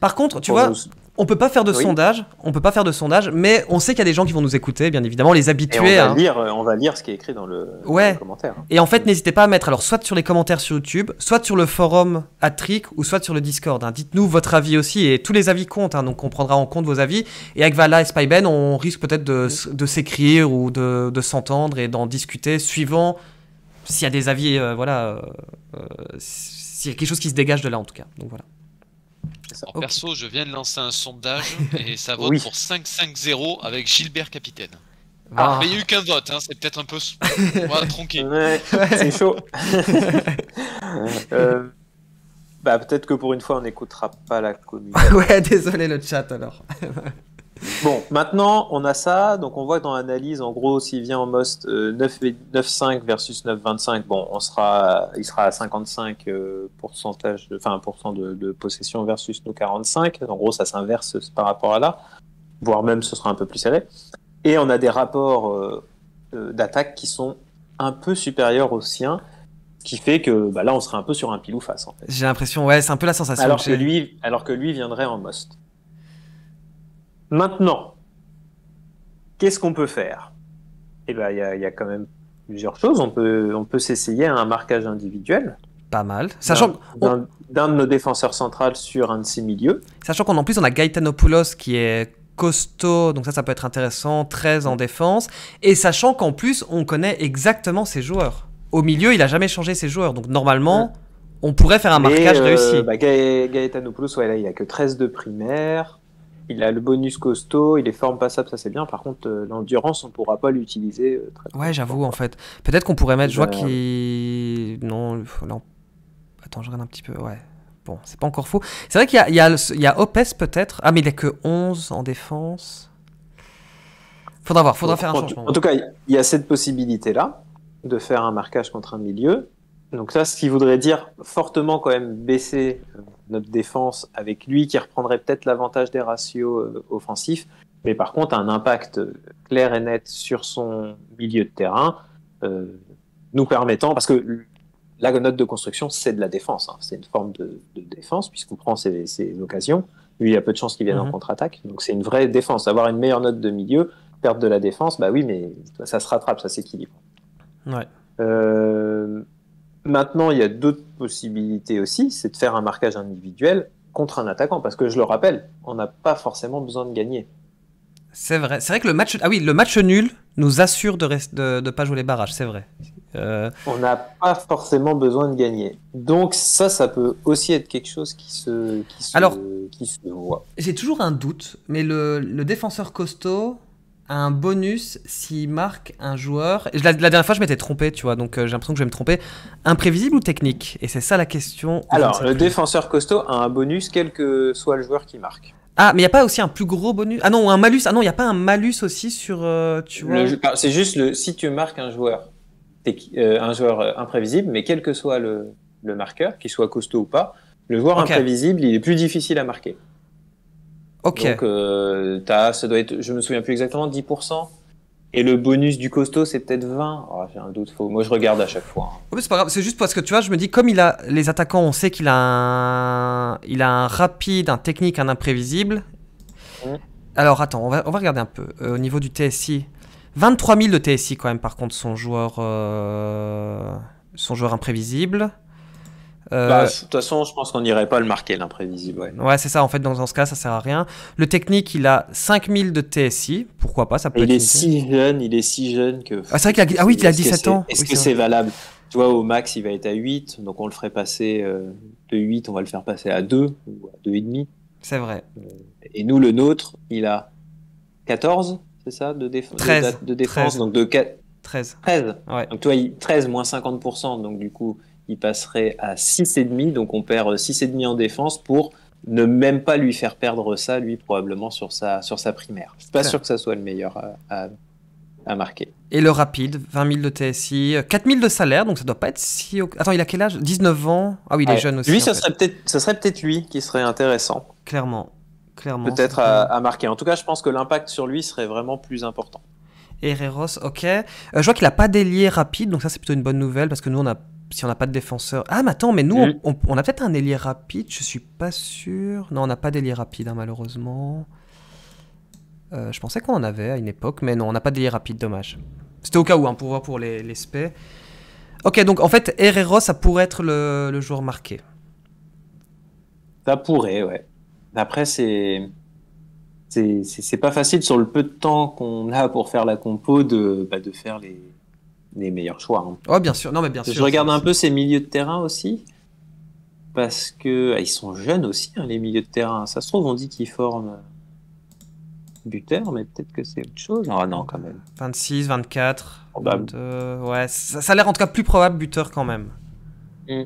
Par contre, tu vois, nous- on peut pas faire de Oui. sondage, on peut pas faire de sondage, mais on sait qu'il y a des gens qui vont nous écouter, bien évidemment, les Et on habitués. va, hein. lire, on va lire ce qui est écrit dans le, dans Ouais. le commentaire. Et en fait, n'hésitez pas à mettre alors soit sur les commentaires sur YouTube, soit sur le forum Attrick ou soit sur le Discord. hein. Dites-nous votre avis aussi et tous les avis comptent, hein, donc on prendra en compte vos avis. Et avec Vala et Spyben, on risque peut-être de, s'écrire ou de, de s'entendre et d'en discuter suivant s'il y a des avis, euh, voilà, euh, euh, s'il y a quelque chose qui se dégage de là en tout cas. Donc voilà. En perso, je viens de lancer un sondage (laughs) et ça vote Oui. pour 5-5-0 avec Gilbert Capitaine. Ah. Mais il n'y a eu qu'un vote, hein, c'est peut-être un peu. On va tronquer. (laughs) Ouais, c'est chaud. (laughs) Euh, bah, peut-être que pour une fois, on n'écoutera pas la communauté. ouais, désolé le chat alors. Bon, maintenant, on a ça. Donc, on voit dans l'analyse, en gros, s'il vient en most euh, 9 et- 9,5 versus 9,25, bon, on sera, il sera à 55 euh, pourcentage de, enfin, pourcent de, de possession versus nos 45. En gros, ça s'inverse par rapport à là. Voire même, ce sera un peu plus serré. Et on a des rapports euh, euh, d'attaque qui sont un peu supérieurs aux siens. Ce qui fait que bah, là, on serait un peu sur un pile ou face, en fait. J'ai l'impression, ouais, c'est un peu la sensation. Alors que que lui, alors que lui viendrait en most. Maintenant, qu'est-ce qu'on peut faire? Eh ben, il y, a- il y a quand même plusieurs choses. On peut, on peut s'essayer à un marquage individuel Pas mal. Sachant, d'un- de nos défenseurs centrales sur un de ses milieux. Sachant qu'en plus, on a Gaetanopoulos qui est costaud, donc ça, ça peut être intéressant, 13 en défense. Et sachant qu'en plus, on connaît exactement ses joueurs. Au milieu, il a jamais changé ses joueurs, donc normalement, on pourrait faire un marquage euh, réussi. bah, Gaë- Gaëtanopoulos, ouais, là, il a que 13 de primaire. Il a le bonus costaud, il est forme passable, ça c'est bien. Par contre, euh, l'endurance, on pourra pas l'utiliser euh, très Ouais, j'avoue, en fait. Peut-être qu'on pourrait mettre, je vois Ben- qu'il... Non, non. Attends, je regarde un petit peu, ouais. Bon, c'est pas encore faux. C'est vrai qu'il y a, il y, a, le- il y a Opes peut-être. Ah, mais il a que 11 en défense. Faudra voir, faudra faire un en, changement. en tout cas, il y a cette possibilité-là de faire un marquage contre un milieu. Donc ça, ce qui voudrait dire fortement quand même baisser euh, notre défense avec lui, qui reprendrait peut-être l'avantage des ratios euh, offensifs, mais par contre un impact euh, clair et net sur son milieu de terrain, euh, nous permettant, parce que la note de construction, c'est de la défense, hein. c'est une forme de, de défense puisqu'on prend ses, ses occasions. Lui, il y a peu de chances qu'il vienne Mhm. en contre-attaque, donc c'est une vraie défense. Avoir une meilleure note de milieu, perte de la défense, bah oui, mais ça se rattrape, ça s'équilibre. Ouais. Euh, maintenant, il y a d'autres possibilités aussi, c'est de faire un marquage individuel contre un attaquant, parce que je le rappelle, on n'a pas forcément besoin de gagner. C'est vrai. C'est vrai que le match... Ah oui, le match nul nous assure de de pas jouer les barrages, c'est vrai. Euh, On n'a pas forcément besoin de gagner. Donc ça, ça peut aussi être quelque chose qui se, qui se, Alors- qui se voit. J'ai toujours un doute, mais le, le défenseur costaud, un bonus s'il marque un joueur. Et la, la dernière fois, je m'étais trompé, tu vois, donc euh, j'ai l'impression que je vais me tromper. Imprévisible ou technique? Et c'est ça la question. Alors, le défenseur costaud a un bonus quel que soit le joueur qui marque. Ah, mais il n'y a pas aussi un plus gros bonus? Ah non, un malus. Ah non, il n'y a pas un malus aussi sur. euh, tu vois? C'est juste le, si tu marques un joueur, euh, un joueur imprévisible, mais quel que soit le, le marqueur, qu'il soit costaud ou pas, le joueur imprévisible, il est plus difficile à marquer. Ok. Donc, euh, ça doit être, je me souviens plus exactement, 10%. Et le bonus du costaud, c'est peut-être 20. Oh, J'ai un doute faux. Moi, je regarde à chaque fois. hein. C'est pas grave, c'est juste parce que tu vois, je me dis, comme il a les attaquants, on sait qu'il a un, il a un rapide, un technique, un imprévisible. Mhm. Alors attends, on va, on va regarder un peu Euh, au niveau du TSI. 23 000 de TSI quand même, par contre, son joueur, euh, son joueur imprévisible. Euh, Bah, de toute façon, je pense qu'on n'irait pas le marquer, l'imprévisible. Ouais. ouais, c'est ça. En fait, dans, dans ce cas, ça sert à rien. Le technique, il a 5000 de TSI. Pourquoi pas Ça peut il est si jeune, il est si jeune que. Ah, c'est vrai qu'il a, ah oui, il a Est-ce que 17 c'est- ans. Est-ce Oui, que c'est vrai. valable? Tu vois, au max, il va être à 8, donc on le ferait passer euh, de 8, on va le faire passer à 2 ou à 2,5. C'est vrai. Et nous, le nôtre, il a 14, c'est ça, de, déf- de 13, date de défense, 13. donc de 4 13. 13. Ouais. Donc toi, il- 13 moins 50%, donc du coup, il passerait à 6,5, donc on perd 6,5 en défense pour ne même pas lui faire perdre ça, lui, probablement sur sa, sur sa primaire. Je suis pas sûr que ça soit le meilleur à, à- à marquer. Et le rapide, 20 000 de TSI, euh, 4 000 de salaire, donc ça doit pas être si. Attends, il a quel âge? 19 ans? Ah oui, il est Ouais. jeune aussi. Lui, fait. serait peut-être, serait peut-être lui qui serait intéressant, Clairement. Clairement. peut-être à, marquer. En tout cas, je pense que l'impact sur lui serait vraiment plus important. Herreros, ok. Euh, je vois qu'il a pas d'ailier rapide, donc ça c'est plutôt une bonne nouvelle parce que nous on a. Si on n'a pas de défenseur. Ah, mais attends, mais nous on, a peut-être un ailier rapide, je suis pas sûr. Non, on n'a pas d'ailier rapide, hein, malheureusement. Euh, je pensais qu'on en avait à une époque, mais non, on n'a pas d'ailier rapide, dommage. C'était au cas où, hein, pour voir pour les, les spé. Ok, donc en fait, Herreros, ça pourrait être le, le joueur marqué. Ça pourrait, ouais. Après, c'est. C'est c'est- c'est pas facile sur le peu de temps qu'on a pour faire la compo de, bah, de faire les, les meilleurs choix. hein. Oh, bien sûr, non, mais bien sûr. Je regarde un peu ces milieux de terrain aussi. Parce que ah, ils sont jeunes aussi, hein, les milieux de terrain. Ça se trouve, on dit qu'ils forment euh, buteur, mais peut-être que c'est autre chose. Ah non, quand même. 26, 24, Probable. 22, ouais, ça, ça a l'air en tout cas plus probable buteur quand même. Mm.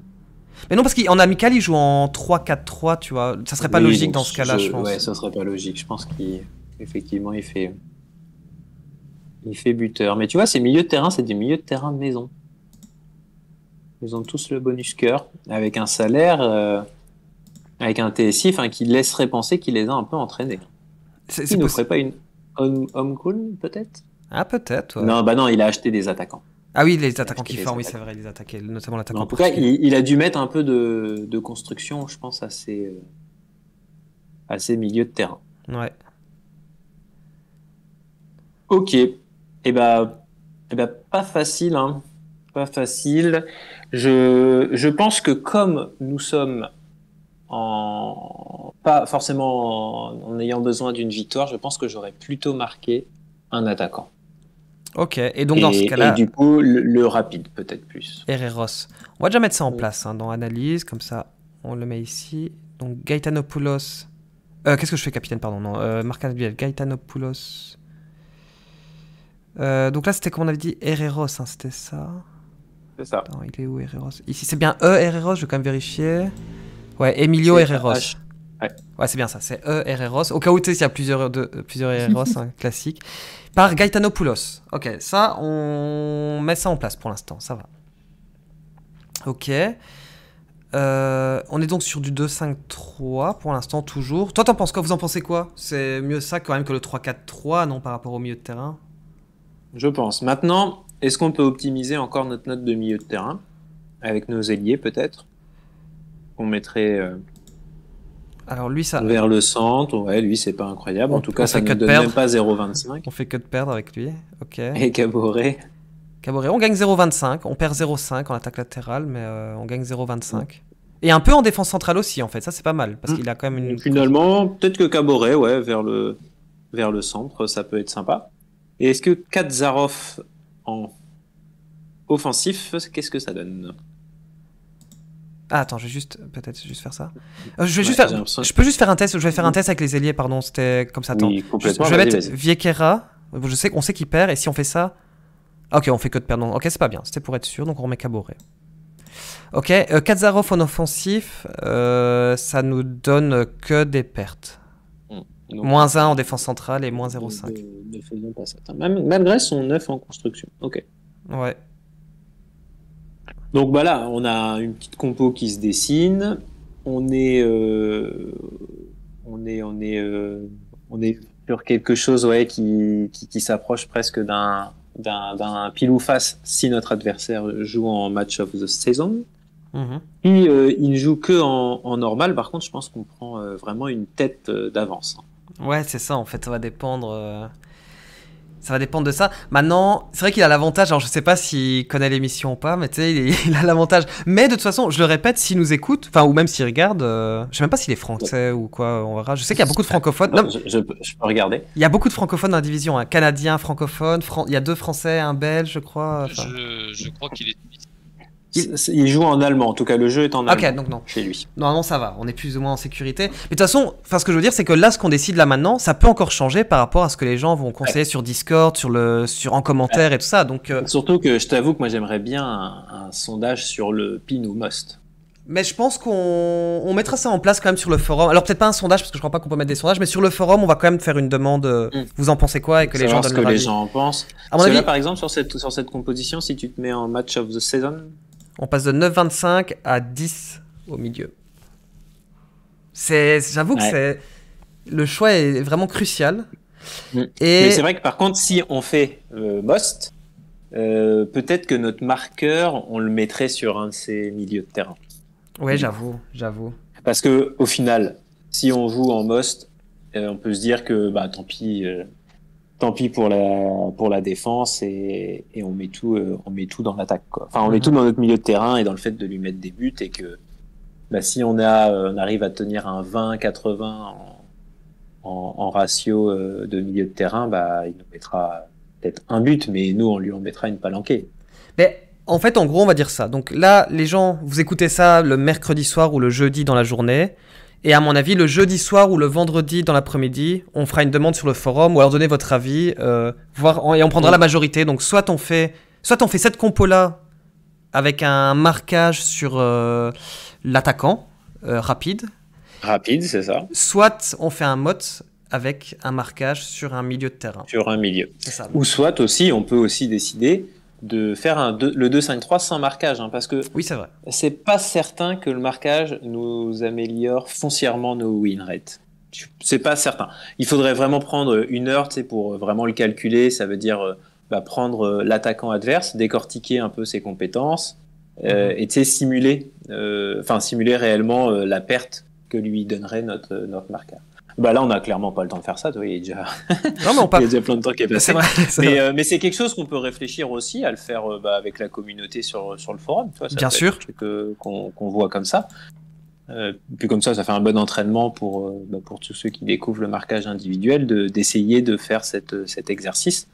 Mais non, parce qu'en amical, il joue en 3-4-3, tu vois. Ça serait pas Oui, logique dans ce cas-là, je, pense. Ouais, ça serait pas logique. Je pense qu'effectivement, il fait. Il fait buteur. Mais tu vois, ces milieux de terrain, c'est des milieux de terrain de maison. Ils ont tous le bonus cœur, avec un salaire, euh, avec un TSI, qui laisserait penser qu'il les a un peu entraînés. C'est Il ne ferait pas une home, homegrown, peut-être? Ah, peut-être. ouais. Non, bah non, il a acheté des attaquants. Ah oui, les attaquants qui forment, oui, c'est vrai, les attaqués, notamment l'attaquant. En tout cas, il, il a dû mettre un peu de, de construction, je pense, à ces, euh, à ces milieux de terrain. Ouais. Ok. Et bah, eh ben, pas facile, hein. Pas facile. Je, je pense que comme nous sommes en, pas forcément en, en ayant besoin d'une victoire, je pense que j'aurais plutôt marqué un attaquant. Ok, et donc dans et, ce et cas-là, du coup, le, le rapide, peut-être plus. Herreros. On va déjà mettre ça en Oui. place hein, dans analyse, comme ça, on le met ici. Donc Gaetanopoulos. Euh, Qu'est-ce que je fais, capitaine Pardon, non. Euh, Marc Gaetanopoulos. Euh, donc là, c'était comme on avait dit, Herreros, hein, c'était ça. C'est ça. Attends, il est où Herreros Ici, c'est bien E Herreros, je vais quand même vérifier. Ouais, Emilio Herreros. H. Ouais. Ouais, c'est bien ça, c'est E Herreros. Au cas où tu sais, s'il y a plusieurs, de, euh, plusieurs Herreros, hein, (laughs) classique. Par Gaetanopoulos. Ok, ça, on met ça en place pour l'instant, ça va. Ok. Euh, on est donc sur du 2-5-3 pour l'instant, toujours. Toi, t'en penses quoi? Vous en pensez quoi? C'est mieux ça quand même que le 3-4-3, non, par rapport au milieu de terrain? Je pense. Maintenant, est-ce qu'on peut optimiser encore notre note de milieu de terrain avec nos ailiers peut-être? On mettrait euh, Alors lui, ça, vers le centre. Ouais, lui, c'est pas incroyable. En tout cas, ça ne donne perdre. même pas 0,25. on fait que de perdre avec lui. Ok. Et Caboret, Caboret, on gagne 0,25. On perd 0,5 en attaque latérale, mais euh, on gagne 0,25. Et un peu en défense centrale aussi, en fait. Ça, c'est pas mal, parce Mm. qu'il a quand même une. finalement, peut-être que Caboret, ouais, vers le, vers le centre, ça peut être sympa. Et est-ce que Katzarov en offensif, qu'est-ce que ça donne Ah, attends, je vais juste. Peut-être juste faire ça. Euh, je vais Ouais, juste j'ai faire. Je peux juste faire un test. Je vais faire un test avec les ailiers, pardon. C'était comme ça. Attends. Oui, Je, complètement. je vais mettre. Viequera, Je sais qu'on sait qu'il perd, et si on fait ça. Ok, on fait que de perdre. Ok, c'est pas bien. C'était pour être sûr, donc on remet Caboret. Ok, euh, Kazarov en offensif, euh, ça nous donne que des pertes. Donc, Moins 1 en défense centrale et moins ne- 0,5. Ne, ne faisons pas ça. Même- malgré son 9 en construction. Ok. Ouais. Donc bah là, on a une petite compo qui se dessine. On est, euh, on est, on est, euh, on est sur quelque chose ouais, qui, qui, qui s'approche presque d'un, d'un, pile ou face si notre adversaire joue en match of the season. Euh, il ne joue que en, en normal, par contre, je pense qu'on prend vraiment une tête d'avance. Ouais, c'est ça, en fait, ça va dépendre. euh, Ça va dépendre de ça. Maintenant, c'est vrai qu'il a l'avantage, alors je sais pas s'il connaît l'émission ou pas, mais tu sais, il, est- (laughs) il a l'avantage. Mais de toute façon, je le répète, s'il nous écoute, enfin, ou même s'il regarde, euh, je sais même pas s'il est français ou quoi, on verra. Je sais qu'il y a beaucoup de francophones. Non, je, je peux- je peux regarder. il y a beaucoup de francophones dans la division, un canadien francophone, Fran- il y a deux français, un belge, je crois. enfin. Je, je crois qu'il est. Il, il joue en allemand. En tout cas, le jeu est en allemand Ok, donc non. chez lui. Normalement, ça va, on est plus ou moins en sécurité. Mais de toute façon, enfin, ce que je veux dire, c'est que là, ce qu'on décide là maintenant, ça peut encore changer par rapport à ce que les gens vont conseiller sur Discord, sur le, sur, en commentaire et tout ça. Donc, euh, Surtout que je t'avoue que moi j'aimerais bien un, un sondage sur le pin ou must. Mais je pense qu'on on mettra ça en place quand même sur le forum. Alors peut-être pas un sondage parce que je crois pas qu'on peut mettre des sondages, mais sur le forum on va quand même faire une demande. euh, Mm. Vous en pensez quoi et que les gens ce que les avis. gens en pensent. À mon avis, là, par exemple, sur cette, sur cette composition, si tu te mets en match of the season, on passe de 9,25 à 10 au milieu. C'est, j'avoue que c'est le choix est vraiment crucial. Mm. Et mais c'est vrai que par contre, si on fait euh, must, euh, peut-être que notre marqueur, on le mettrait sur un de ces milieux de terrain. ouais, j'avoue, j'avoue. Parce que au final, si on joue en must, euh, on peut se dire que bah tant pis, tant pis pour la pour la défense et, et on met tout euh, on met tout dans l'attaque quoi. Enfin on met Mhm. tout dans notre milieu de terrain et dans le fait de lui mettre des buts et que bah, si on a euh, on arrive à tenir un 20-80 en, en, en ratio euh, de milieu de terrain, bah il nous mettra peut-être un but, mais nous on lui en mettra une palanquée. Mais en fait, en gros, on va dire ça. Donc là, les gens, vous écoutez ça le mercredi soir ou le jeudi dans la journée. Et à mon avis, le jeudi soir ou le vendredi dans l'après-midi, on fera une demande sur le forum ou alors donnez votre avis, euh, voir, et on prendra la majorité. Donc soit on fait, soit on fait cette compo là avec un marquage sur euh, l'attaquant euh, rapide, Rapide, c'est ça, soit on fait un mot avec un marquage sur un milieu de terrain. sur un milieu. Ça. Ou soit aussi, on peut aussi décider de faire un deux- le 2-5-3 sans marquage, hein, parce que Oui, c'est vrai. c'est pas certain que le marquage nous améliore foncièrement nos win rates. C'est pas certain. Il faudrait vraiment prendre une heure tu sais, pour vraiment le calculer. Ça veut dire euh, bah, prendre euh, l'attaquant adverse, décortiquer un peu ses compétences euh, et tu sais, simuler, euh, enfin simuler réellement euh, la perte que lui donnerait notre, notre marquage. Bah là, on a clairement pas le temps de faire ça. Toi, il y a déjà, Non, (laughs) mais on il y a déjà plein de temps qui est passé. Vrai. Mais, euh, mais c'est quelque chose qu'on peut réfléchir aussi à le faire euh, bah, avec la communauté sur, sur le forum. tu vois, ça Bien sûr. euh, qu'on qu'on voit comme ça. Euh, puis comme ça, ça fait un bon entraînement pour, euh, bah, pour tous ceux qui découvrent le marquage individuel, de- d'essayer de, faire cette, cet exercice, de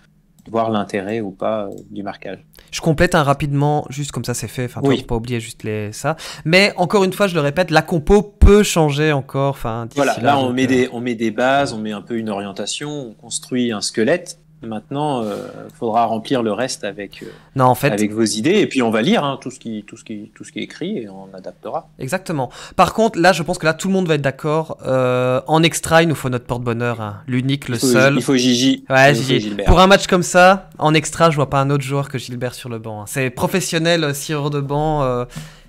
voir l'intérêt ou pas euh, du marquage. Je complète un rapidement, juste comme ça c'est fait. Enfin, Oui. pas oublier juste les ça. Mais encore une fois, je le répète, la compo peut changer encore. Enfin, Voilà, là on donc, met, des, on met des bases, on met un peu une orientation, on construit un squelette. Maintenant, il faudra remplir le reste avec, euh, Non, en fait, avec vos idées, et puis on va lire hein, tout, ce qui, tout, ce qui, tout ce qui est écrit et on adaptera. exactement. Par contre, là, je pense que là, tout le monde va être d'accord. Euh, en extra, il nous faut notre porte-bonheur, hein. l'unique, le il seul. Il faut Gigi. Ouais, il Gigi. Pour un match comme ça, en extra, je vois pas un autre joueur que Gilbert sur le banc. hein. C'est professionnel, euh, scieur de banc.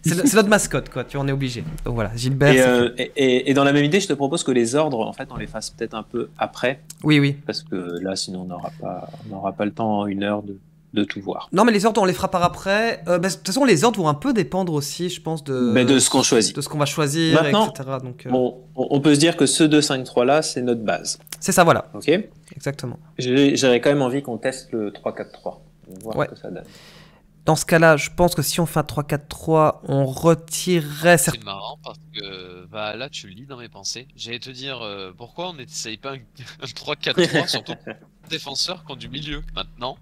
C'est notre mascotte, quoi. Tu on est obligé. Donc voilà, Gilbert. Et, euh, et, et- et dans la même idée, je te propose que les ordres, en fait, on les fasse peut-être un peu après. Oui, oui. parce que là, sinon, on n'aura pas, on n'aura pas le temps en une heure de, de tout voir. Non, mais les ordres, on les fera par après. Euh, bah, de toute façon, les ordres vont un peu dépendre aussi, je pense, de, Mais de ce qu'on choisit. de ce qu'on va choisir, Maintenant, etc. Donc, euh, Bon, on, peut se dire que ce 2-5-3 là, c'est notre base. c'est ça, voilà. Ok Exactement. J'aurais quand même envie qu'on teste le 3-4-3. Voir Ouais. que ça donne. Dans ce cas-là, je pense que si on fait un 3-4-3, on retirerait certains. C'est marrant parce que bah, là tu lis dans mes pensées. J'allais te dire euh, pourquoi on n'essaye pas un, (laughs) un 3-4-3 (laughs) surtout défenseurs qui ont du milieu maintenant?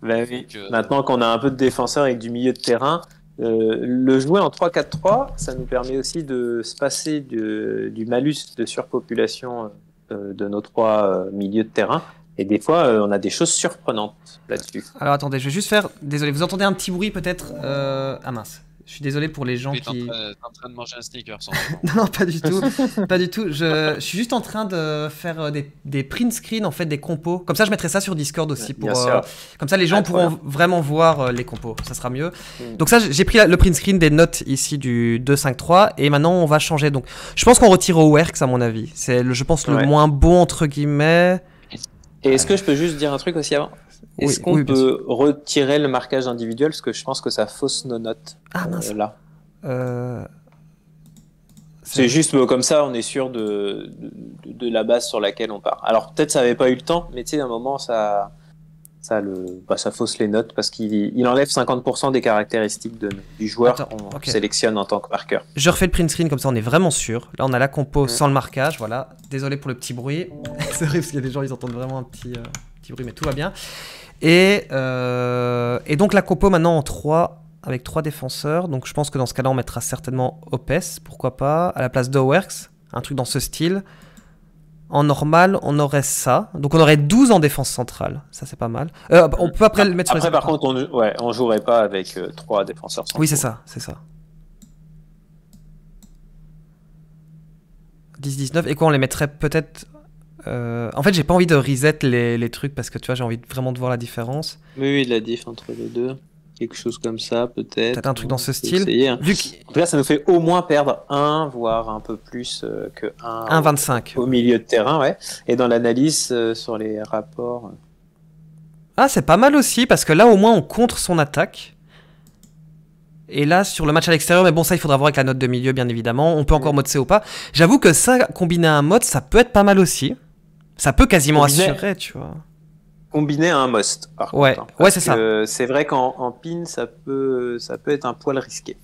Bah oui. Donc, euh, Maintenant qu'on a un peu de défenseurs avec du milieu de terrain, euh, le jouer en 3-4-3, ça nous permet aussi de se passer de- du malus de surpopulation euh, de nos trois euh, milieux de terrain Et des fois, euh, on a des choses surprenantes là-dessus. Alors attendez, je vais juste faire. Désolé, vous entendez un petit bruit peut-être euh... Ah mince. Je suis désolé pour les gens Oui, t'es qui. en, train- t'es en train de manger un sneaker. sans (laughs) non, non, pas du tout. pas du tout. Je, je suis juste en train de faire euh, des, des print screens, en fait, des compos. Comme ça, je mettrai ça sur Discord aussi. Pour, Bien euh, sûr. comme ça, les gens Ah, pourront bien. vraiment voir euh, les compos. Ça sera mieux. Mm. Donc, ça, j'ai pris le print screen des notes ici du 253. Et maintenant, on va changer. Donc, je pense qu'on retire au Works, à mon avis. C'est, je pense, le Ouais. moins bon, entre guillemets. Et est-ce que je peux juste dire un truc aussi avant? Oui, Est-ce qu'on oui, peut retirer le marquage individuel? Parce que je pense que ça fausse nos notes Ah, euh, mince. là. Euh, C'est juste euh, comme ça, on est sûr de, de, de la base sur laquelle on part. Alors peut-être ça avait pas eu le temps, mais tu sais, à un moment, ça, ça, le, bah, ça fausse les notes parce qu'il il enlève 50% des caractéristiques de, du joueur qu'on sélectionne en tant que marqueur. Je refais le print screen comme ça on est vraiment sûr. Là on a la compo Mm. sans le marquage, voilà. Désolé pour le petit bruit. (laughs) C'est vrai parce qu'il y a des gens ils entendent vraiment un petit, euh, petit bruit mais tout va bien. Et, euh, et donc la compo maintenant en 3 avec trois défenseurs. Donc je pense que dans ce cas-là on mettra certainement Opes, pourquoi pas, à la place d'Owerks, un truc dans ce style. En normal, on aurait ça. Donc on aurait 12 en défense centrale. Ça c'est pas mal. Euh, on peut après le mettre sur Après, les par contre, on, ouais, on jouerait pas avec euh, trois défenseurs. centraux. oui, c'est ça, c'est ça. 10-19. Et quoi, on les mettrait peut-être. euh, En fait, j'ai pas envie de reset les, les trucs parce que tu vois, j'ai envie de- vraiment de voir la différence. Oui, oui, la diff entre les deux. Quelque chose comme ça, peut-être. Peut-être un truc dans ce style. Vu En tout cas, ça nous fait au moins perdre un, voire un peu plus euh, que un. 1-25. au milieu de terrain, ouais. Et dans l'analyse euh, sur les rapports. euh, Ah, c'est pas mal aussi parce que là, au moins, on contre son attaque. Et là, sur le match à l'extérieur, mais bon, ça, il faudra voir avec la note de milieu, bien évidemment. On peut encore mode C ou pas. J'avoue que ça, combiné à un mode, ça peut être pas mal aussi. Ça peut quasiment assurer, tu vois. Combiné à un must, par Ouais, contre. hein. ouais, c'est ça. C'est vrai qu'en en pin, ça peut, ça peut être un poil risqué.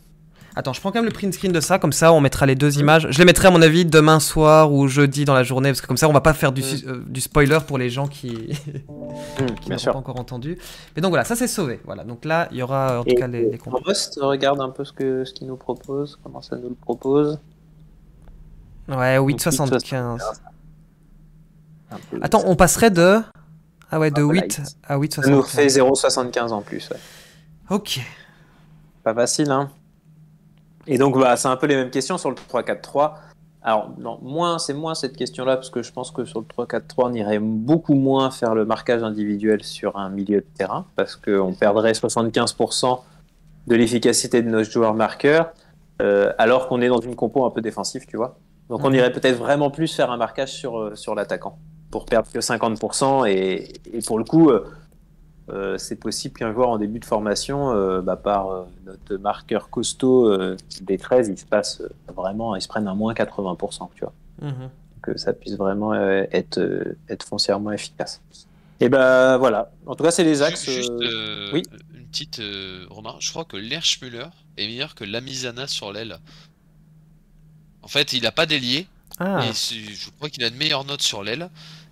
Attends, je prends quand même le print screen de ça, comme ça on mettra les deux images. Je les mettrai à mon avis demain soir ou jeudi dans la journée, parce que comme ça on va pas faire du, Mm. euh, du spoiler pour les gens qui, (laughs) qui bien n'ont pas encore entendu. Mais donc voilà, ça c'est sauvé. Voilà, donc là il y aura en tout Et cas les, les compos. must, regarde un peu ce que ce qu'il nous propose, comment ça nous le propose. Ouais, Donc, 8,75. Un peu- Attends, on passerait de. Ah ouais, de Un peu 8 light. à ça nous fait 8,75. 0,75 en plus. ouais. Ok. Pas facile, hein. Et donc, bah, c'est un peu les mêmes questions sur le 3-4-3. Alors, non, moins, c'est moins cette question-là, parce que je pense que sur le 3-4-3, on irait beaucoup moins faire le marquage individuel sur un milieu de terrain, parce qu'on perdrait 75% de l'efficacité de nos joueurs marqueurs, euh, alors qu'on est dans une compo un peu défensive, tu vois. Donc, on Mhm. irait peut-être vraiment plus faire un marquage sur, euh, sur l'attaquant, pour perdre que 50%, et, et pour le coup, euh, euh, c'est possible qu'un joueur en début de formation, euh, bah, par euh, notre marqueur costaud euh, des 13, il se passe vraiment, il se prenne un moins 80%, tu vois, Mhm. que ça puisse vraiment euh, être, euh, être foncièrement efficace. Et ben voilà, en tout cas c'est les axes. Juste euh, euh, oui. une petite euh, remarque, je crois que Lerschmüller est meilleur que Lamizana sur l'aile. En fait, il a pas d'ailier, Ah, et je crois qu'il a de meilleures notes sur l'aile.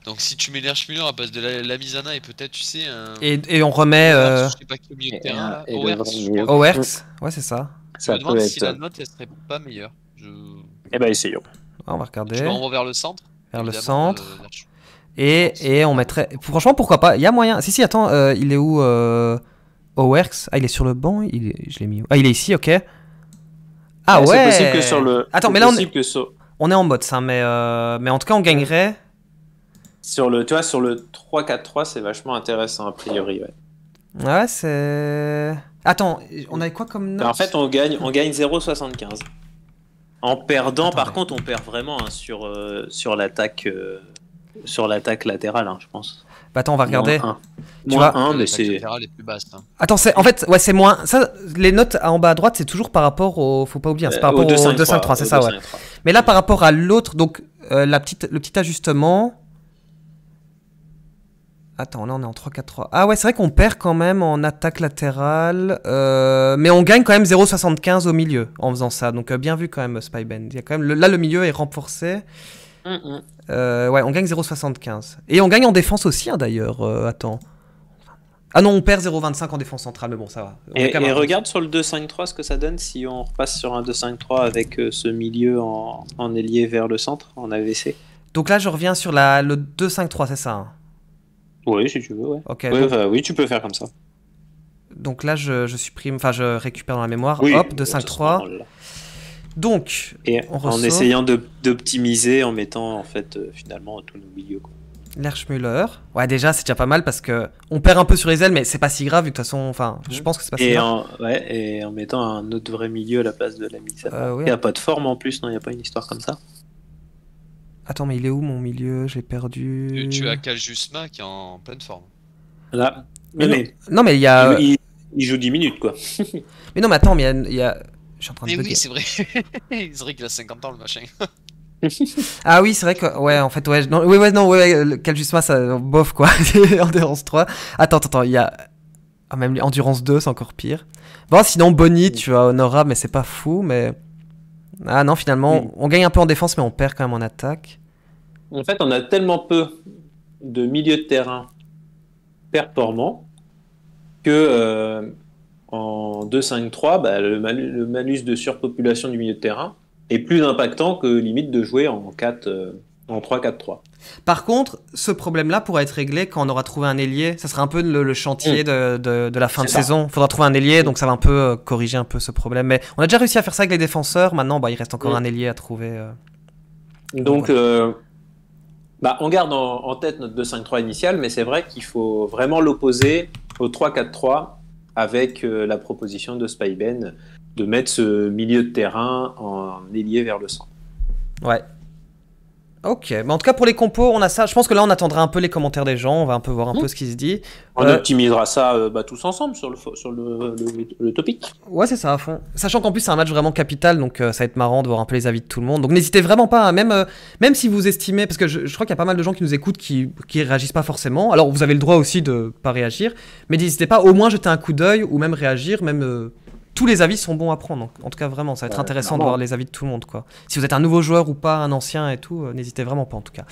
Donc si tu mets Lerschmüller à base de la, Lamizana et peut-être, tu sais, un... et, et on remet euh, je sais pas qui au milieu de terrain, je. Owerks. Ouais, c'est ça. Je ça me demande si la note, elle serait pas meilleure. Je, Eh ben essayons. Ah, on va je regarder. m'envoie vers le centre. Vers le centre. euh, Lersch- Et, et on mettrait. Franchement, pourquoi pas? Il y a moyen. Si, si, attends, euh, il est où euh... Owerks Ah, il est sur le banc il est... Je l'ai mis où? Ah, il est ici, ok. Ah Ouais, ouais C'est possible que sur le. Attends, mais là, on est, que sur, on est en mode ça, mais, euh, mais en tout cas, on gagnerait. Sur le, tu vois, sur le 3-4-3, c'est vachement intéressant a priori. ouais. Ouais, c'est. Attends, on avait quoi comme note? En fait, on gagne, on gagne 0,75. En perdant, par Attendez. contre, on perd vraiment hein, sur, euh, sur l'attaque euh, sur l'attaque latérale, hein, je pense. Bah, attends, on va regarder. Moins 1, Tu Moins vois, un, mais c'est. hein. Attends, c'est en fait, ouais, c'est moins. Ça, les notes en bas à droite, c'est toujours par rapport au. Faut pas oublier, hein, c'est par euh, rapport au 2-5-3, 2-5-3, c'est ça, ouais. 2-5-3. Mais là, par rapport à l'autre, donc euh, la petite, le petit ajustement. Attends, là on est en 3-4-3. Ah ouais, c'est vrai qu'on perd quand même en attaque latérale. euh, mais on gagne quand même 0,75 au milieu en faisant ça. Donc euh, bien vu quand même, Spybend. Il y a quand même le- là, le milieu est renforcé. Mm, mm. Euh, ouais, on gagne 0,75. Et on gagne en défense aussi, hein, d'ailleurs. euh, attends. Ah non, on perd 0,25 en défense centrale, mais bon, ça va. On Et, et regarde sur le 2-5-3 ce que ça donne si on repasse sur un 2-5-3 avec euh, ce milieu en, en ailier vers le centre, en AVC. Donc là, je reviens sur la, le 2-5-3, c'est ça. hein Oui, si tu veux, ouais. Donc, oui, tu peux faire comme ça. donc là, je, je supprime, enfin, je récupère dans la mémoire. Oui, Hop, de ça 5-3. sera là. Donc, Et On en ressort. essayant d'optimiser, en mettant en fait euh, finalement tous nos milieux. Quoi. Lerchmüller. Ouais, déjà, c'est déjà pas mal parce que on perd un peu sur les ailes, mais c'est pas si grave, de toute façon, enfin, je pense que c'est pas si Et grave. en, ouais, et en mettant un autre vrai milieu à la place de la Mixer. Euh, Il oui. n'y a pas de forme en plus, non Il n'y a pas une histoire comme ça Attends, mais il est où mon milieu? J'ai perdu. Tu, tu as Kaljusma qui est en pleine forme. Là. Mais Mais, non. mais Non, mais il y a. il, il joue 10 minutes quoi. (laughs) Mais non, mais attends, mais il y a-. Je suis en train de Mais oui, c'est vrai. (laughs) c'est vrai qu'il a 50 ans le machin. (laughs) Ah oui, c'est vrai que. Ouais, en fait, ouais. Non, ouais, ouais, non, ouais, Caljusma, ça. Bof, quoi. Endurance 3. Attends, attends, attends, il y a. Ah, même Endurance 2, c'est encore pire. Bon, sinon, Bonnie, tu as honorable, mais c'est pas fou, mais. Ah non, finalement, on gagne un peu en défense, mais on perd quand même en attaque. En fait, on a tellement peu de milieux de terrain performants que euh, en 2-5-3, bah, le, mal- le malus de surpopulation du milieu de terrain est plus impactant que limite de jouer en 4, euh, en 3-4-3. Par contre, ce problème-là pourra être réglé quand on aura trouvé un ailier. Ça sera un peu le, le chantier de, de- de la fin de Mm. Ça. saison. Il faudra trouver un ailier, donc ça va un peu euh, corriger un peu ce problème. Mais on a déjà réussi à faire ça avec les défenseurs. Maintenant, bah, il reste encore Mm. un ailier à trouver. euh. Donc, euh, bah, on garde en, en tête notre 2-5-3 initial, mais c'est vrai qu'il faut vraiment l'opposer au 3-4-3 avec la proposition de Spyben de mettre ce milieu de terrain en ailier vers le centre. Ouais. Ok, mais en tout cas pour les compos, on a ça. Je pense que là on attendra un peu les commentaires des gens, on va un peu voir un Mm. peu ce qui se dit. On Euh, optimisera ça euh, bah, tous ensemble sur le, sur le, le, le topic. Ouais, c'est ça à fond. Sachant qu'en plus c'est un match vraiment capital, donc euh, ça va être marrant de voir un peu les avis de tout le monde. Donc n'hésitez vraiment pas, à même, euh, même si vous estimez, parce que je, je crois qu'il y a pas mal de gens qui nous écoutent qui, qui réagissent pas forcément. Alors vous avez le droit aussi de pas réagir, mais n'hésitez pas au moins jeter un coup d'œil ou même réagir, même. Tous les avis sont bons à prendre. En tout cas, vraiment, ça va être Ouais, intéressant de voir les avis de tout le monde. Quoi. Si vous êtes un nouveau joueur ou pas, un ancien et tout, euh, n'hésitez vraiment pas en tout cas.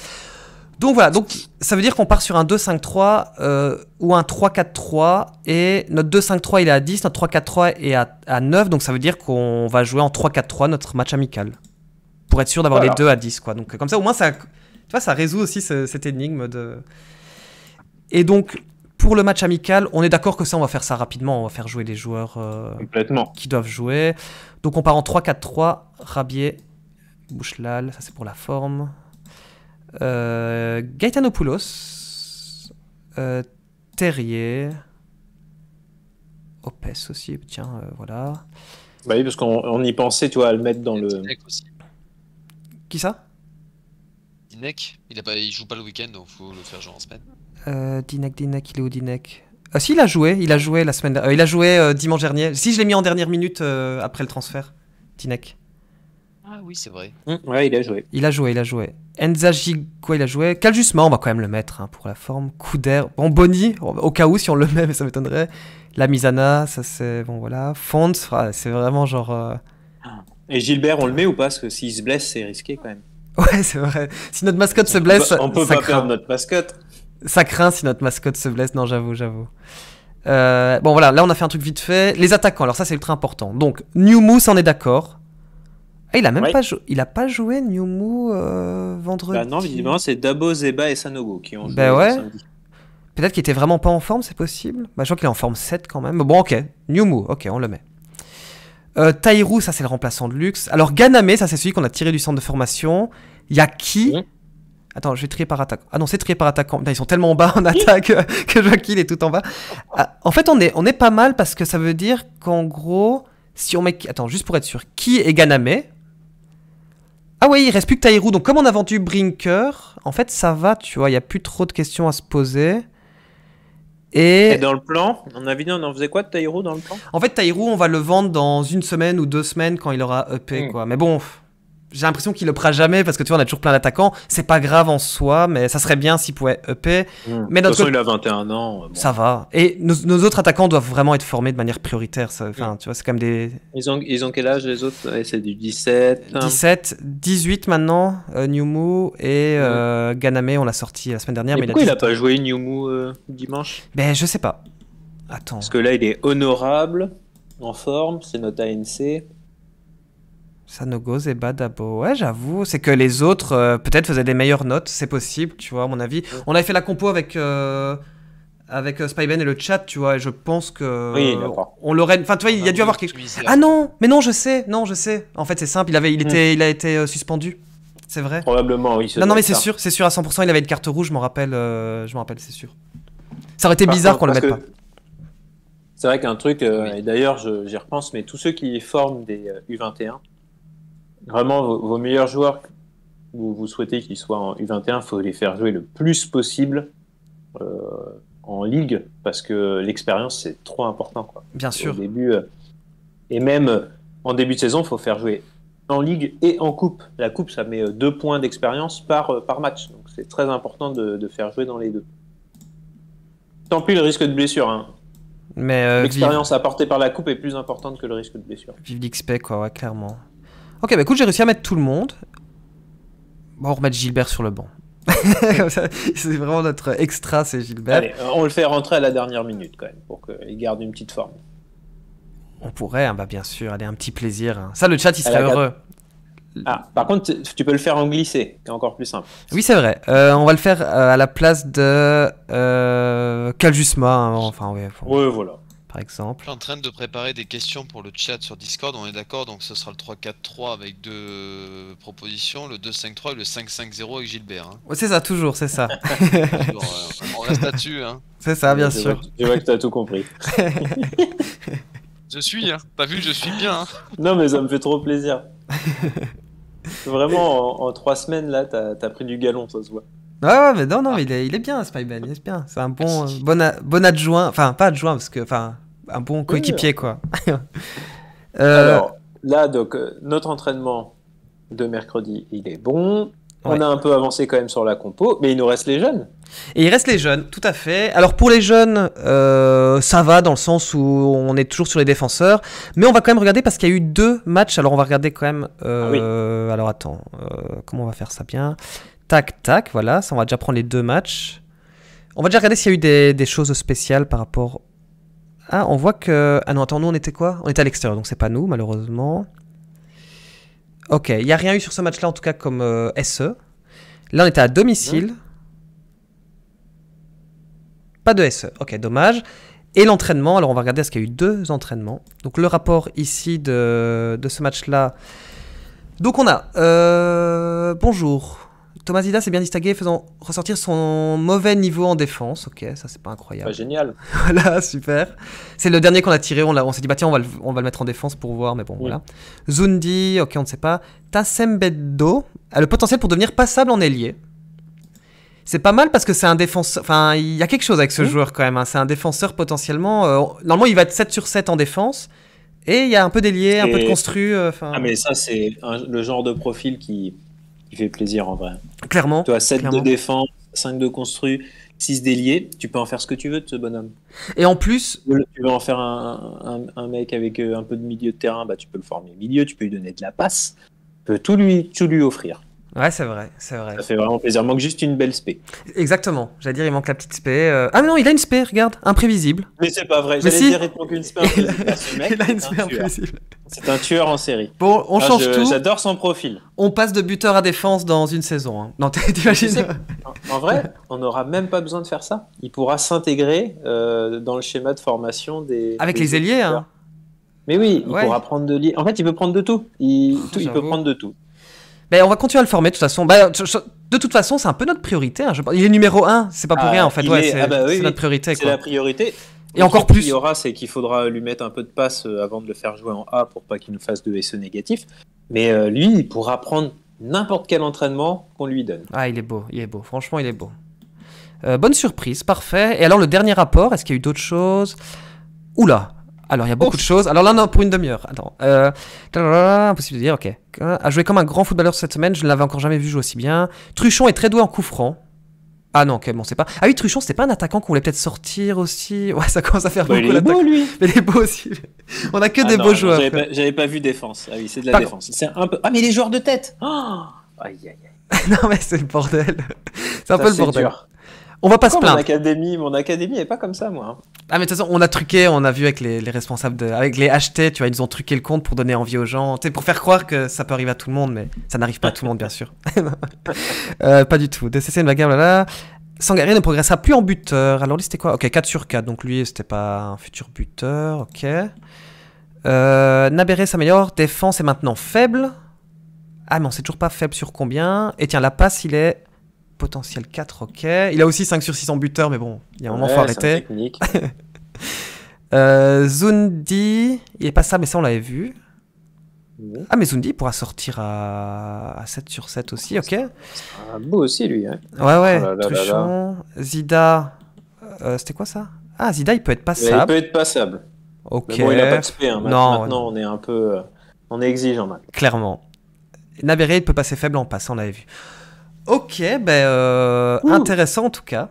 Donc voilà, donc ça veut dire qu'on part sur un 2-5-3 euh, ou un 3-4-3 et notre 2-5-3 il est à 10, notre 3-4-3 est à, à 9, donc ça veut dire qu'on va jouer en 3-4-3 notre match amical. Pour être sûr d'avoir Voilà. les deux à 10 quoi. Donc euh, comme ça au moins ça, tu vois, ça résout aussi ce- cette énigme de... Et donc pour le match amical, on est d'accord que ça on va faire ça rapidement, on va faire jouer les joueurs euh, Complètement. qui doivent jouer. Donc on part en 3-4-3, Rabier, Bouchelal, ça c'est pour la forme. Euh, Gaetanopoulos, euh, Terrier, Opes aussi, tiens, euh, voilà. Bah oui, parce qu'on on y pensait, tu vois, à le mettre dans le. Aussi. Qui ça? Dinek, il, a pas, il joue pas le week-end, donc faut le faire jouer en semaine. Euh, Dinek, Dinek, il est où Dinek? Ah si, il a joué, il a joué la semaine dernière. il a joué euh, dimanche dernier. Si, je l'ai mis en dernière minute euh, après le transfert. Dinek. Ah oui, c'est vrai. Hum, ouais, il a joué. Il a joué, il a joué. Enzaji, quoi, il a joué. Caljusma, on va quand même le mettre hein, pour la forme. Coup d'air. Bon, Bonnie, au cas où, si on le met, mais (laughs) ça m'étonnerait. La Misana, ça c'est. Bon, voilà. Fonds, ah, c'est vraiment genre. euh, Et Gilbert, on le met ou pas? Parce que s'il se blesse, c'est risqué quand même. Ouais, c'est vrai. Si notre mascotte se blesse, on peut ça pas craint. perdre notre mascotte. Ça craint si notre mascotte se blesse. Non, j'avoue, j'avoue. Euh, bon, voilà, là on a fait un truc vite fait. Les attaquants, alors ça c'est ultra important. Donc, New Moose, on est d'accord. Ah, il a même Ouais. pas, jou- il a pas joué New euh, vendredi? Bah non, visiblement, c'est Dabo, Zeba et Sanogo qui ont joué. Bah ouais. samedi. Peut-être qu'il était vraiment pas en forme, c'est possible. Bah, je crois qu'il est en forme 7 quand même. Mais bon, ok. New ok, on le met. Euh, Taïrou, ça c'est le remplaçant de luxe. Alors Ganame, ça c'est celui qu'on a tiré du centre de formation. Il y a qui? Mhm. Attends, je vais trier par attaque. Ah non, c'est trié par attaquant. Ils sont tellement en bas en attaque (laughs) que je vois qu'il est tout en bas. Ah, en fait, on est, on est pas mal parce que ça veut dire qu'en gros, si on met. Attends, juste pour être sûr, qui est Ganame? Ah oui, il reste plus que Taïrou. Donc, comme on a vendu Brinker, en fait, ça va, tu vois, il n'y a plus trop de questions à se poser. Et, Et dans le plan, on avait dit, on en faisait quoi de Taïro dans le plan? En fait, Taïrou, on va le vendre dans une semaine ou deux semaines quand il aura EP, Mm. quoi. Mais bon, j'ai l'impression qu'il le fera jamais parce que tu vois, on a toujours plein d'attaquants. C'est pas grave en soi, mais ça serait bien s'il pouvait EP. Mais De toute notre façon, il a 21 ans. bon. Ça va. Et nos, nos autres attaquants doivent vraiment être formés de manière prioritaire. Enfin, tu vois, c'est quand même des Ils, ont, ils ont quel âge les autres? Ouais, C'est du 17. 17, 18 maintenant, euh, Newmoo et euh, Ganame, on l'a sorti la semaine dernière. Et mais pourquoi il il a pas joué Newmou euh, dimanche? Ben, je sais pas. Attends. Parce que là, il est honorable, en forme, c'est notre ANC. Sanogo, Zeba, Dabo. Ouais, j'avoue. C'est que les autres, euh, peut-être, faisaient des meilleures notes. C'est possible, tu vois, à mon avis. On avait fait la compo avec, euh, avec euh, Spyben et le chat, tu vois, et je pense que. Oui. On l'aurait. Enfin, tu vois, il y a dû avoir quelque chose. Ah non Mais non, je sais. Non, je sais. En fait, c'est simple. Il, avait, il, était, il a été euh, suspendu. C'est vrai. Probablement, oui. Non, non, mais c'est sûr. C'est sûr à 100%. Il avait une carte rouge, je m'en rappelle. euh, je m'en rappelle, c'est sûr. Ça aurait été Par bizarre qu'on le mette pas. C'est vrai qu'un truc, euh, Oui. et d'ailleurs j'y repense, mais tous ceux qui forment des euh, U21, vraiment vos, vos meilleurs joueurs, vous, vous souhaitez qu'ils soient en U21, il faut les faire jouer le plus possible euh, en ligue, parce que l'expérience c'est trop important. Quoi. Bien Au sûr. début, euh, et même en début de saison, il faut faire jouer en ligue et en coupe. La coupe, ça met euh, deux points d'expérience par, par match, donc c'est très important de, de faire jouer dans les deux. Tant pis le risque de blessure, hein. Mais euh, vive, L'expérience apportée par la coupe est plus importante que le risque de blessure. vive l'XP, quoi, ouais, clairement. Ok, bah écoute, j'ai réussi à mettre tout le monde. Bon, on va remettre Gilbert sur le banc. (laughs) C'est vraiment notre extra, c'est Gilbert. Allez, on le fait rentrer à la dernière minute quand même, pour qu'il garde une petite forme. On pourrait, hein, bah bien sûr, allez, un petit plaisir. hein. Ça, le chat, il serait heureux. Ah, par contre, tu- peux le faire en glissé, c'est encore plus simple. Oui, c'est vrai. Euh, on va le faire euh, à la place de euh, Kaljusma, hein, enfin, ouais, Ouais, voilà. Par exemple. Je suis en train de préparer des questions pour le chat sur Discord, on est d'accord, donc ce sera le 3-4-3 avec deux propositions, le 2-5-3 et le 5-5-0 avec Gilbert. Hein. Ouais, c'est ça, toujours, c'est ça. Toujours, (laughs) euh, on reste là-dessus. Hein. C'est ça, bien je sûr. Vois, je vois que tu as tout compris. (laughs) Je suis, hein. t'as vu, je suis bien. Hein. Non, mais ça me fait trop plaisir. (laughs) Vraiment, en, en trois semaines, là, t'as as pris du galon, ça se voit. Ouais, ouais, mais non, non, mais il est, il est bien, Spyben, il est bien. C'est un bon, euh, bon, a- bon adjoint, enfin, pas adjoint, parce que, enfin, un bon coéquipier, quoi. (laughs) Euh, Alors, là, donc, euh, notre entraînement de mercredi, il est bon. On Ouais. a un peu avancé quand même sur la compo, mais il nous reste les jeunes. Et il reste les jeunes, tout à fait. Alors pour les jeunes, euh, ça va dans le sens où on est toujours sur les défenseurs, mais on va quand même regarder parce qu'il y a eu deux matchs. Alors on va regarder quand même. euh, Alors attends, euh, comment on va faire ça bien? Tac, tac, voilà, ça on va déjà prendre les deux matchs. On va déjà regarder s'il y a eu des, des choses spéciales par rapport. Ah, on voit que. Ah non, attends, nous on était quoi? On était à l'extérieur, donc c'est pas nous, malheureusement. Ok, il n'y a rien eu sur ce match-là en tout cas comme euh, SE. Là on était à domicile. Pas de SE. Ok, dommage. Et l'entraînement, alors on va regarder est-ce qu'il y a eu deux entraînements? Donc le rapport ici de, de ce match-là. Donc on a... euh, bonjour. Thomas Zida s'est bien distingué faisant ressortir son mauvais niveau en défense. Ok, ça c'est pas incroyable. Pas génial. (laughs) Voilà, super. C'est le dernier qu'on a tiré. On, s'est dit, bah tiens, on va, le, on va le mettre en défense pour voir, mais bon, Oui. voilà. Zundi, ok, on ne sait pas. Tassembedo a le potentiel pour devenir passable en ailier. C'est pas mal parce que c'est un défenseur. Enfin, il y a quelque chose avec ce Oui. joueur quand même. hein. C'est un défenseur potentiellement. euh, normalement, il va être 7 sur 7 en défense. Et il y a un peu d'ailier, un peu de construit. euh, Ah, mais ça, c'est le genre de profil qui, qui fait plaisir en vrai. clairement. Tu as 7 Clairement. de défense, 5 de construit, 6 d'ailier. Tu peux en faire ce que tu veux de ce bonhomme. Et en plus, Tu veux- en faire un, un- un mec avec euh, un peu de milieu de terrain, bah, tu peux le former milieu, tu peux lui donner de la passe. Tu peux tout lui, tout lui offrir. Ouais, c'est vrai, c'est vrai. Ça fait vraiment plaisir. Il manque juste une belle spé. Exactement. J'allais dire, il manque la petite spé. euh. Ah mais non, il a une spé, regarde, imprévisible. Mais c'est pas vrai. J'allais si. dire, il manque une spé. Ah, ce mec, (laughs) il a une spé un imprévisible. C'est un tueur en série. Bon, on Ah, change je- tout. J'adore son profil. On passe de buteur à défense dans une saison. hein. Non, (laughs) t'imagines Tu sais, En- vrai, on n'aura même pas besoin de faire ça. Il pourra s'intégrer euh, dans le schéma de formation des. Avec des les ailiers, hein. Mais oui, il Ouais. pourra prendre de En fait, il peut prendre de tout. Il, tout- il peut prendre de tout. Ben, on va continuer à le former de toute façon. Je- de toute façon, c'est un peu notre priorité. hein. Il est numéro 1, c'est pas pour Ah, rien en fait. Ouais, c'est ah bah oui, notre priorité. C'est la priorité. Et encore plus. qu'il y aura, c'est qu'il faudra lui mettre un peu de passe euh, avant de le faire jouer en A pour pas qu'il nous fasse de SE négatif. Mais euh, lui, il pourra prendre n'importe quel entraînement qu'on lui donne. Ah, il est beau, il est beau. Franchement, il est beau. Euh, bonne surprise, parfait. Et alors, le dernier rapport, est-ce qu'il y a eu d'autres choses? Oula alors, il y a beaucoup de choses. Alors là, non, pour une demi-heure. Attends. Euh... tadadada, Impossible de dire, ok. A joué comme un grand footballeur cette semaine, je ne l'avais encore jamais vu jouer aussi bien. Truchon est très doué en coup franc. Ah non, ok, bon, c'est pas. Ah oui, Truchon, c'était pas un attaquant qu'on voulait peut-être sortir aussi. (laughs) Ouais, ça commence à faire Bah, il beaucoup est beau, l'attaque. lui. Mais il est beau aussi. On a que Ah des non, beaux non, joueurs. J'avais pas, vu défense. Ah oui, c'est de la défense. C'est un peu. Ah, mais les joueurs de tête. Oh aïe, aïe, aïe. (laughs) non, mais c'est le bordel. C'est un Ça, peu le bordel. dur. On va pas se Pourquoi mon plaindre. académie, mon académie est pas comme ça, moi. hein. Ah, mais de toute façon, on a truqué, on a vu avec les, les responsables, de, avec les achetés, tu vois, ils ont truqué le compte pour donner envie aux gens, tu sais, pour faire croire que ça peut arriver à tout le monde, mais ça n'arrive pas à tout le monde, bien sûr. (laughs) Euh, pas du tout. DCC, une bagarre, là. Sangaré ne progressera plus en buteur. Alors lui, c'était quoi? Ok, 4 sur 4, donc lui, c'était pas un futur buteur, ok. Euh, Nabéré s'améliore, défense est maintenant faible. Ah, mais on sait toujours pas faible sur combien. Et tiens, la passe, il est potentiel 4, ok. Il a aussi 5 sur 6 en buteur, mais bon, il y a un moment, faut Ouais, un arrêter. technique. (laughs) Euh, Zundi, il est pas ça, mais ça on l'avait vu. Ah, mais Zundi pourra sortir à... à 7 sur 7 aussi, ok. Ouais, Ah, beau aussi, lui. Hein. ouais, Oh là là là Truchon. Zida, euh, c'était quoi ça? Ah, Zida, il peut être Mais il passable. peut être passable. Ok, Mais bon, il a pas de spé. Hein. Non, Maintenant, on est un peu. euh, On est exigeant, clairement. Nabéré, il peut passer faible en passant, on l'avait vu. Ok, ben euh, intéressant en tout cas.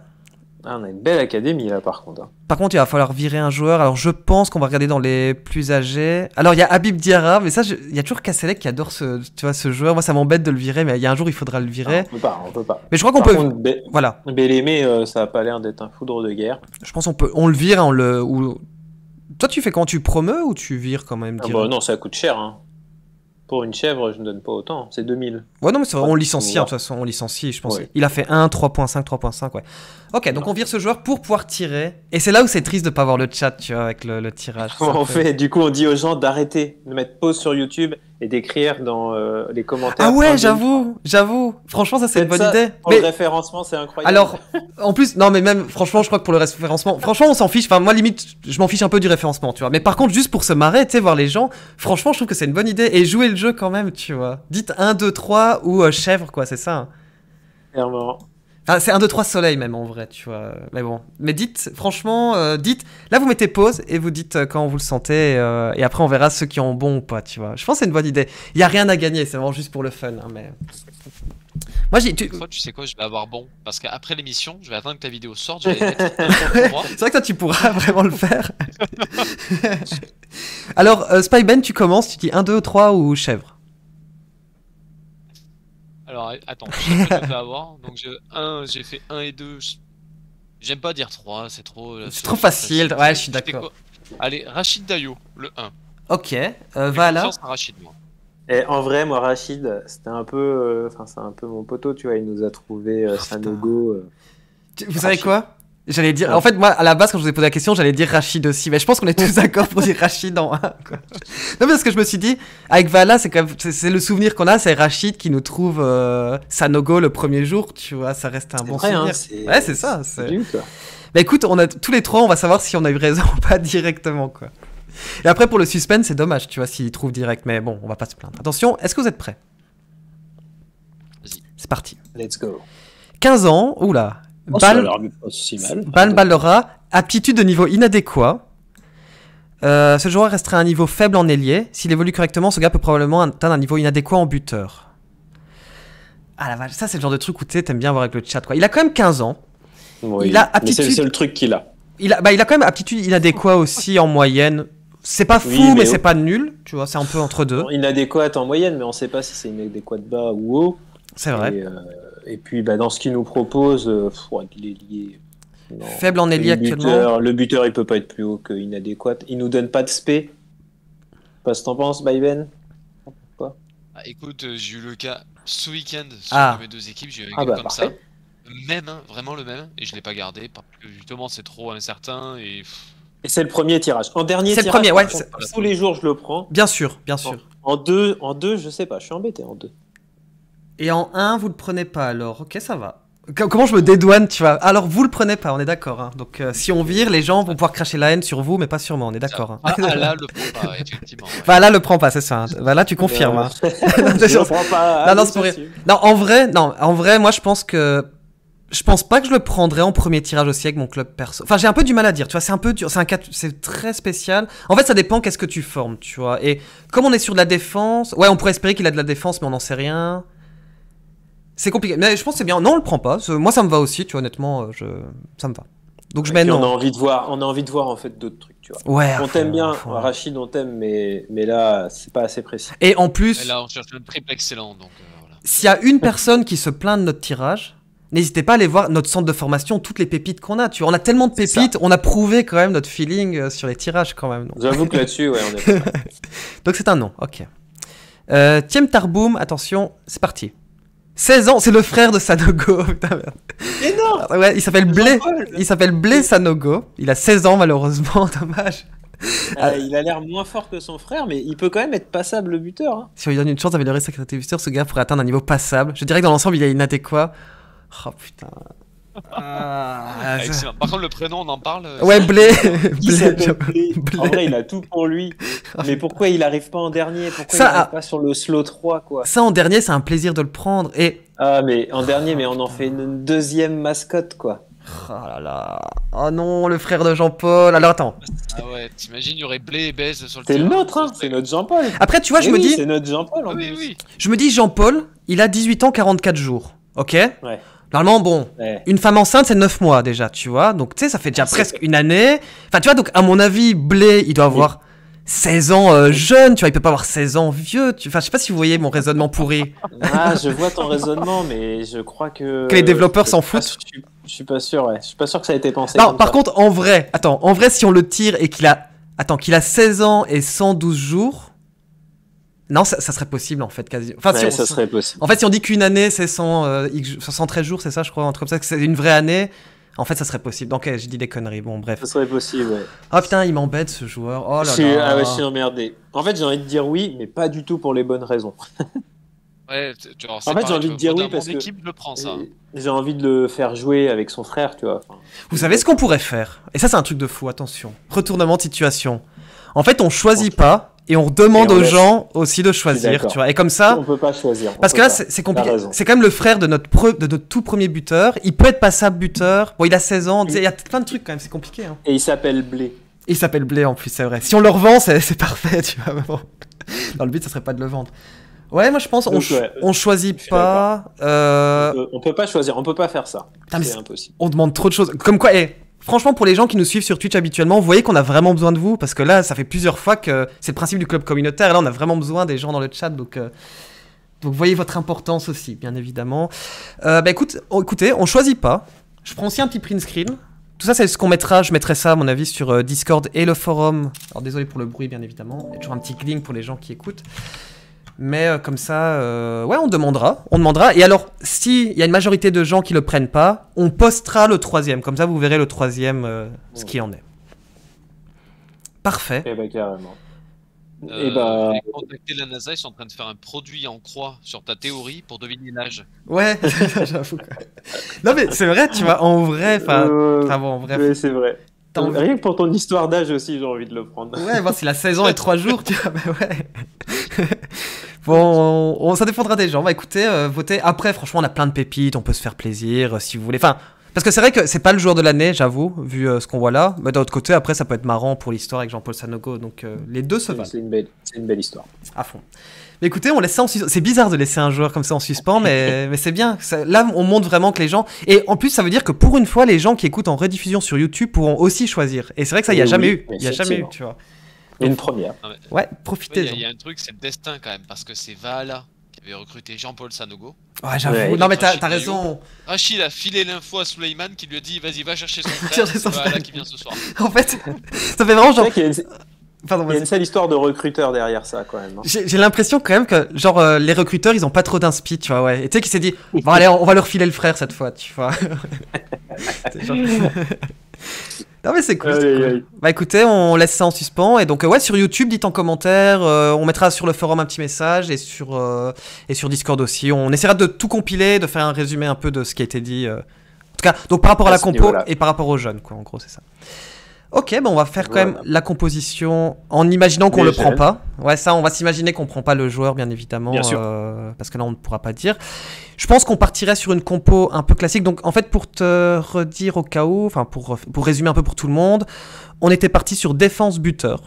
Ah, on a une belle académie, là, par contre. hein. Par contre, il va falloir virer un joueur. Alors, je pense qu'on va regarder dans les plus âgés. Alors, il y a Habib Diarra, mais ça, je- il y a toujours Kasselek qui adore ce, tu vois, ce joueur. Moi, ça m'embête de le virer, mais il y a un jour, il faudra le virer. Ah, on peut pas, on peut pas. mais je crois qu'on peut. contre, Voilà, Bellémé, euh, ça a pas l'air d'être un foudre de guerre. je pense qu'on peut. On le vire, on le. Ou... Toi, tu fais quand tu promeux ou tu vires quand même? Ah bah non, ça coûte cher. Hein. Pour une chèvre, je ne donne pas autant. C'est 2000. Ouais, non, mais c'est vrai, on licencie, hein, de toute façon, on licencie, je pense. Ouais. Il a fait 1, 3.5, 3.5, ouais. Ok, donc on vire ce joueur pour pouvoir tirer. Et c'est là où c'est triste de pas voir le chat, tu vois, avec le, le tirage. On (laughs) fait Du coup, on dit aux gens d'arrêter, de mettre pause sur YouTube et d'écrire dans euh, les commentaires. Ah ouais, j'avoue, j'avoue. Franchement, ça, c'est une bonne ça idée. Pour Mais le référencement, c'est incroyable. alors, en plus, non, mais même, franchement, je crois que pour le référencement, franchement, on s'en fiche. Enfin, moi, limite, je m'en fiche un peu du référencement, tu vois. Mais par contre, juste pour se marrer, tu sais, voir les gens, franchement, je trouve que c'est une bonne idée. Et jouer le jeu quand même, tu vois. Dites 1, 2, 3 ou euh, chèvre, quoi, c'est ça. hein. Clairement. Enfin, c'est 1, 2, 3 soleil même en vrai, tu vois. Mais bon. Mais dites, franchement, euh, dites. Là, vous mettez pause et vous dites euh, quand vous le sentez. euh, et après, on verra ceux qui ont bon ou pas, tu vois. Je pense que c'est une bonne idée. Il y a rien à gagner, c'est vraiment juste pour le fun. hein, mais... Moi, j'ai. tu- tu sais quoi, je vais avoir bon. Parce qu'après l'émission, je vais attendre que ta vidéo sorte, un, deux, trois. C'est vrai que toi, tu pourras (laughs) vraiment le faire. (laughs) Alors, euh, Spy Ben, tu commences, tu dis 1, 2, 3 ou chèvre? Alors, attends, je sais pas que avoir. Donc, je, un, j'ai fait 1 et 2. J'aime pas dire 3, c'est trop. C'est trop facile, ouais, je suis d'accord. Allez, Rachid Dayo, le 1. Ok, euh, confiance en Rachid, moi. Et en vrai, moi, Rachid, c'était un peu. euh, Enfin, c'est un peu mon poteau, tu vois. Il nous a trouvé euh, Oh, Sanogo. euh. Tu- Vous savez Rachid. quoi? J'allais dire. Ouais. En fait, moi, à la base, quand je vous ai posé la question, j'allais dire Rachid aussi. Mais je pense qu'on est tous d'accord pour dire Rachid en 1. Quoi. Non, parce que je me suis dit, avec Vala, c'est quand même. C'est le souvenir qu'on a, c'est Rachid qui nous trouve euh, Sanogo le premier jour, tu vois. Ça reste un C'est bon vrai, hein, souvenir. ouais, c'est ça. C'est. Bah écoute, on a tous les trois, on va savoir si on a eu raison ou pas (laughs) directement, quoi. Et après, pour le suspense, c'est dommage, tu vois, s'il trouve direct. Mais bon, on va pas se plaindre. Attention, est-ce que vous êtes prêts? Vas-y. C'est parti. Let's go. 15 ans, oula. Oh, pas si Ballora, aptitude de niveau inadéquat. Euh, ce joueur resterait à un niveau faible en ailier. S'il évolue correctement, ce gars peut probablement atteindre un niveau inadéquat en buteur. Ah la vache, ça c'est le genre de truc où tu t'aimes bien voir avec le chat quoi. Il a quand même 15 ans. Oui. Il a Mais c'est le aptitude- truc qu'il a. Il a, bah, il a quand même aptitude inadéquat aussi en moyenne. C'est pas fou, Oui, mais, mais c'est pas nul. Tu vois, c'est un peu entre deux. Inadéquate en moyenne, mais on sait pas si c'est inadéquate bas ou haut. C'est vrai. Et, euh, et puis, bah, dans ce qu'il nous propose, euh, pff, il est lié. Non. Faible en ailier le actuellement. buteur, le buteur, il peut pas être plus haut que inadéquat. Il nous donne pas de spé. Pas ce que t'en penses, Byben Ah, écoute, euh, j'ai eu le cas ce week-end sur Ah. mes deux équipes, j'ai eu un Ah bah, comme parfait. ça. Même, hein, vraiment le même, et je l'ai pas gardé parce que justement c'est trop incertain et. Et c'est le premier tirage. En dernier C'est le premier, ouais, contre, tous les jours, je le prends. Bien sûr, bien sûr. En deux, en deux, je sais pas, je suis embêté en deux. Et en 1, vous le prenez pas alors. Ok, ça va. Co- Comment je me dédouane, tu vois? Alors, vous le prenez pas, on est d'accord. hein. Donc, euh, si on vire, les gens vont pouvoir cracher la haine sur vous, mais pas sur moi, on est d'accord. hein. Ah, ah, là, (laughs) le prend pas, effectivement. ouais. Bah là, le prends pas, c'est ça. hein. Bah là, tu confirmes. hein. (laughs) (laughs) je le prends pas. Non, non, c'est pour. Non, en vrai, non, en vrai, moi, je pense que je pense pas que je le prendrais en premier tirage aussi avec mon club perso. Enfin, j'ai un peu du mal à dire, tu vois, c'est un peu dur, c'est un cas, c'est très spécial. En fait, ça dépend qu'est-ce que tu formes, tu vois. Et comme on est sur de la défense, ouais, on pourrait espérer qu'il a de la défense, mais on n'en sait rien. C'est compliqué. Mais je pense que c'est bien. Non, on le prend pas. Moi, ça me va aussi, tu vois, honnêtement, euh, je... ça me va. Donc je Et mets puis on a non. envie de voir, on a envie de voir en fait d'autres trucs, tu vois. Ouais. On t'aime bien, fond. Rachid, on t'aime, mais, mais là, c'est pas assez précis. Et en Et plus, là, on cherche un triple excellent, donc euh, voilà. s'il y a une personne qui se plaint de notre tirage, n'hésitez pas à aller voir notre centre de formation, toutes les pépites qu'on a. Tu vois, on a tellement de pépites, on a prouvé quand même notre feeling euh, sur les tirages quand même. J'avoue que là-dessus, ouais, on est. (laughs) Donc c'est un nom, ok. Euh, Tiem Tarboum, attention, c'est parti. 16 ans, c'est le frère de Sanogo. (laughs) Putain, merde. Mais non ouais, il s'appelle Blé. Il s'appelle Blé Sanogo. Il a 16 ans malheureusement, (laughs) dommage. Euh, Il a l'air moins fort que son frère, mais il peut quand même être passable le buteur. hein. Si on lui donne une chance d'améliorer sa créativité, ce gars pourrait atteindre un niveau passable. Je dirais que dans l'ensemble, il est inadéquat. Oh putain. Ah, ça- Excellent. Par contre, le prénom, on en parle. euh, Ouais, Blé. Il Blé. Blé. Blé. En vrai, il a tout pour lui. Mais pourquoi il arrive pas en dernier? Pourquoi Ça, il arrive ah. pas sur le slow 3 quoi? Ça en dernier, c'est un plaisir de le prendre. Et Ah, mais en dernier, mais on en fait une deuxième mascotte quoi. oh là là. Oh non, le frère de Jean-Paul. Alors attends. Ah ouais, t'imagines, il y aurait Blé et Baise sur le C'est le nôtre, hein, c'est notre Jean-Paul. Après, tu vois, je Eh me oui, dis, C'est notre Jean-Paul en Ah oui, plus. oui. je me dis Jean-Paul, il a 18 ans, 44 jours. Ok? Ouais. Normalement, bon, Ouais. Une femme enceinte, c'est 9 mois déjà, tu vois. Donc, tu sais, ça fait déjà Ah, presque une année. Enfin, tu vois, donc, à mon avis, Blé, il doit avoir 16 ans euh, jeune, tu vois, il peut pas avoir 16 ans vieux. Tu... Enfin, je sais pas si vous voyez mon raisonnement pourri. (laughs) Ah, je vois ton raisonnement, mais je crois que. Que les développeurs s'en foutent. Je suis, je suis pas sûr, ouais. Je suis pas sûr que ça a été pensé. Non, par ça. contre, en vrai, attends, en vrai, si on le tire et qu'il a. Attends, qu'il a 16 ans et 112 jours. Non, ça, ça serait possible, en fait, quasi. Enfin, si Ouais, on- ça serait possible. En fait, si on dit qu'une année, c'est 100, euh, X- 113 jours, c'est ça, je crois, un truc comme ça, que c'est une vraie année. En fait, ça serait possible. Donc, eh, j'ai dit des conneries. Bon, bref. Ça serait possible, ouais. Oh putain, il m'embête ce joueur. Oh je, là suis, là. ah ouais, je suis emmerdé. En fait, j'ai envie de dire oui, mais pas du tout pour les bonnes raisons. (laughs) Ouais, En fait, j'ai envie de dire oui parce que- équipe le prend ça. J'ai envie de le faire jouer avec son frère, tu vois. Enfin, Vous savez ce qu'on pourrait faire? Et ça, c'est un truc de fou, attention. Retournement de situation. En fait, on choisit pas et on demande Et on aux laisse. gens aussi de choisir, tu vois. Et comme ça, on peut pas choisir. on parce que là, c'est compliqué. C'est quand même le frère de notre, pre- de notre tout premier buteur. Il peut être passable buteur. Bon, il a 16 ans. Il y a plein de trucs quand même, c'est compliqué. Hein. Et il s'appelle Blé. Il s'appelle Blé en plus, c'est vrai. Si on le revend, c'est parfait, tu vois. bon. (laughs) Dans le but, ça serait pas de le vendre. Ouais, moi je pense, on, Donc, ch- ouais, on choisit pas. euh, On, peut, on peut pas choisir, on peut pas faire ça. C'est impossible. on demande trop de choses. Comme quoi, eh, franchement, pour les gens qui nous suivent sur Twitch habituellement, vous voyez qu'on a vraiment besoin de vous parce que là, ça fait plusieurs fois que c'est le principe du club communautaire. Et là, on a vraiment besoin des gens dans le chat. Donc, euh, donc voyez votre importance aussi, bien évidemment. Euh, bah écoute, oh, écoutez, on choisit pas. Je prends aussi un petit print screen. Tout ça, c'est ce qu'on mettra. Je mettrai ça, à mon avis, sur euh, Discord et le forum. Alors, désolé pour le bruit, bien évidemment. Il y a toujours un petit cling pour les gens qui écoutent. Mais euh, comme ça, euh, ouais, on demandera. On demandera. Et alors, s'il y a une majorité de gens qui le prennent pas, on postera le troisième. Comme ça, vous verrez le troisième, euh, ce qui en est. Parfait. Eh bah, carrément. Euh, Et bah, J'ai contacté la NASA, ils sont en train de faire un produit en croix sur ta théorie pour deviner l'âge. Ouais, (laughs) j'avoue. Non, mais c'est vrai, tu vois, en vrai. Enfin, euh, bon, bref. ouais, c'est vrai. T'as envie- Rien que pour ton histoire d'âge aussi, j'ai envie de le prendre. Ouais, voir s'il a 16 ans et 3 jours, tu vois, bah ouais. Bon, on- on- ça dépendra des gens. Bah écoutez, euh, votez. Après, franchement, on a plein de pépites, on peut se faire plaisir euh, si vous voulez. Enfin, parce que c'est vrai que c'est pas le joueur de l'année, j'avoue, vu euh, ce qu'on voit là. Mais d'un autre côté, après, ça peut être marrant pour l'histoire avec Jean-Paul Sanogo. Donc euh, les deux se valent C'est une belle, une belle histoire. à fond. Mais écoutez, on laisse ça en suspens. C'est bizarre de laisser un joueur comme ça en suspens, mais, (laughs) mais c'est bien. Ça- là, on montre vraiment que les gens. Et en plus, ça veut dire que pour une fois, les gens qui écoutent en rediffusion sur YouTube pourront aussi choisir. Et c'est vrai que ça, il n'y a Eh jamais eu. Il n'y a jamais eu, tu vois. Une première. Ouais, profitez-en. il y a un truc, c'est le destin quand même, parce que c'est Vaala qui avait recruté Jean-Paul Sanogo. Ouais, j'avoue. Ouais, non, mais t'as raison. Rachid a filé l'info à Suleiman qui lui a dit vas-y, va chercher son (laughs) frère, Chercher c'est frère. qui vient ce soir. (laughs) En fait, ça fait vraiment genre. qu'il Pardon, il y a une sale histoire de recruteur derrière ça, quand même. hein. J'ai j'ai l'impression quand même que, genre, euh, les recruteurs, ils ont pas trop d'inspi, tu vois, ouais. Et tu sais, qui s'est dit, bon, allez, on, on va leur filer le frère cette fois, tu vois. (laughs) C'est genre- non, mais c'est cool. Bah écoutez, on laisse ça en suspens. Et donc, euh, ouais, sur YouTube, dites en commentaire. euh, on mettra sur le forum un petit message et sur, euh, et sur Discord aussi. On essaiera de tout compiler, de faire un résumé un peu de ce qui a été dit. euh. En tout cas, donc par rapport à, À la compo et par rapport aux jeunes, quoi. En gros, c'est ça. Ok, bon, on va faire quand Voilà. même la composition en imaginant qu'on le prend pas. Ouais, ça, on va s'imaginer qu'on prend pas le joueur, bien évidemment, Bien sûr. euh, parce que là, on ne pourra pas dire. Je pense qu'on partirait sur une compo un peu classique. Donc, en fait, pour te redire au cas où, enfin, pour, pour résumer un peu pour tout le monde, on était parti sur défense buteur.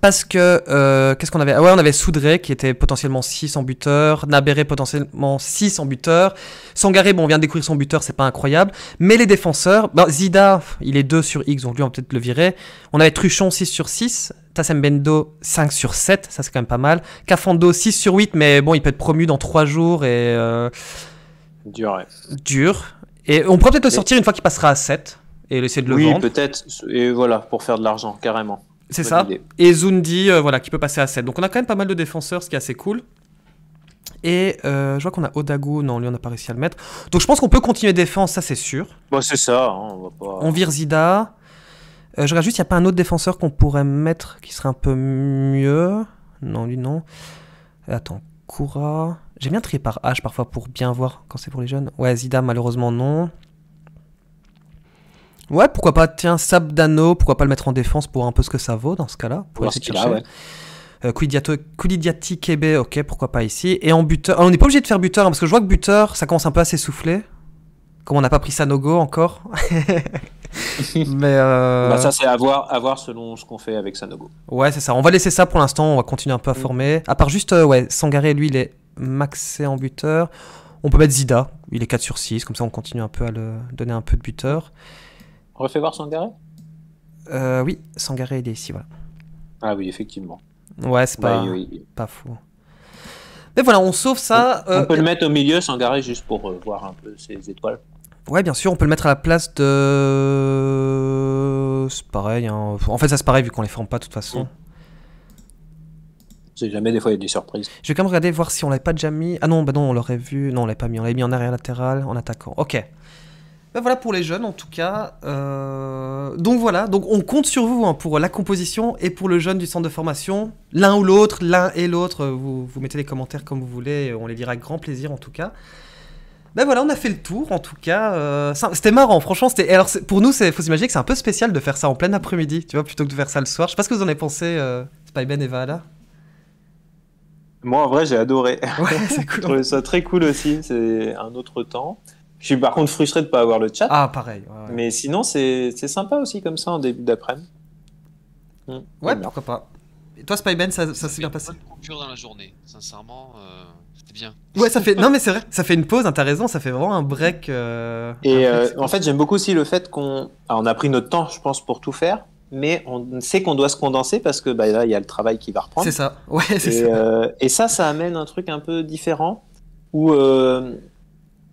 Parce que, euh, qu'est-ce qu'on avait? Ah Ouais, on avait Soudré qui était potentiellement 6 en buteur, Nabéré potentiellement 6 en buteur, Sangaré, bon, on vient de découvrir son buteur, c'est pas incroyable, mais les défenseurs, ben, Zida, il est 2 sur X, donc lui on peut-être le virer. On avait Truchon 6 sur 6, Tassem Bendo 5 sur 7, ça c'est quand même pas mal. Cafando 6 sur 8, mais bon, il peut être promu dans 3 jours et. euh, Dur, ouais. dur. Et on pourrait peut-être le sortir une fois qu'il passera à 7 et essayer de le Oui, vendre. peut-être. Et voilà, pour faire de l'argent, carrément. C'est ça. idée. Et Zundi, euh, voilà, qui peut passer à 7. Donc on a quand même pas mal de défenseurs, ce qui est assez cool. Et euh, je vois qu'on a Odagu, non, lui on n'a pas réussi à le mettre. Donc je pense qu'on peut continuer défense, ça c'est sûr. Bon, c'est ça, hein, on va pas. On vire Zida. Euh, je regarde juste, il n'y a pas un autre défenseur qu'on pourrait mettre qui serait un peu mieux? Non, lui non. Attends, Koura. J'aime bien trier par H parfois pour bien voir quand c'est pour les jeunes. Ouais, Zida, malheureusement non. Ouais, pourquoi pas, tiens, Sabdano, pourquoi pas le mettre en défense pour voir un peu ce que ça vaut dans ce cas-là pour essayer de chercher. ouais. Euh, Koulidiati Kebe, ok, pourquoi pas ici. Et en buteur, ah, on n'est pas obligé de faire buteur, hein, parce que je vois que buteur, ça commence un peu à s'essouffler. Comme on n'a pas pris Sanogo encore. (laughs) Mais euh, Bah, ça, c'est à voir, à voir selon ce qu'on fait avec Sanogo. ouais, c'est ça. On va laisser ça pour l'instant. On va continuer un peu à Mm. former. À part juste, euh, ouais, Sangaré, lui, il est maxé en buteur. On peut mettre Zida. Il est 4 sur 6. Comme ça, on continue un peu à le donner un peu de buteur. On refait voir Sangaré Euh, oui, Sangaré, il est ici, voilà. Ah oui, effectivement. Ouais, c'est pas, Bah, oui, pas fou. Mais voilà, on sauve ça. On euh, peut le mettre au milieu, Sangaré, juste pour euh, voir un peu ses étoiles. Ouais, bien sûr, on peut le mettre à la place de. C'est pareil. hein. En fait, ça c'est pareil vu qu'on les forme pas de toute façon. C'est jamais, des fois, il y a des surprises. Je vais quand même regarder voir si on l'avait pas déjà mis. Ah non, bah non, on l'aurait vu. Non, on l'avait pas mis. On l'avait mis en arrière latéral, en attaquant. Ok. Ben voilà pour les jeunes en tout cas. Euh, Donc voilà, donc on compte sur vous hein, pour la composition et pour le jeune du centre de formation. L'un ou l'autre, l'un et l'autre, vous, vous mettez les commentaires comme vous voulez, et on les lira avec grand plaisir en tout cas. Ben voilà, on a fait le tour en tout cas. euh, C'était marrant, franchement. C'était. Alors pour nous, il faut s'imaginer que c'est un peu spécial de faire ça en plein après-midi, tu vois, plutôt que de faire ça le soir. Je sais pas ce que vous en avez pensé, euh, Spyben et Vala. Moi, en vrai, j'ai adoré. Ouais, c'est (laughs) Je cool. trouvais ça très cool aussi. C'est un autre temps. Je suis par contre frustré de ne pas avoir le chat. Ah, pareil. ouais, ouais. Mais sinon, c'est c'est sympa aussi comme ça en début d'après-midi. Hmm, Ouais, pourquoi pas. Et toi, Spyben, ça, ça s'est bien passé Bonne coupure dans la journée, sincèrement, euh, c'était bien. Ouais, ça fait. (laughs) Non, mais c'est vrai, ça fait une pause, hein, t'as raison, ça fait vraiment un break. euh, Et un euh, en fait, j'aime beaucoup aussi le fait qu'on alors, on a pris notre temps, je pense, pour tout faire, mais on sait qu'on doit se condenser parce que bah, là, il y a le travail qui va reprendre. c'est ça. Ouais, (laughs) c'est Et, ça. euh, et ça, ça amène un truc un peu différent où euh,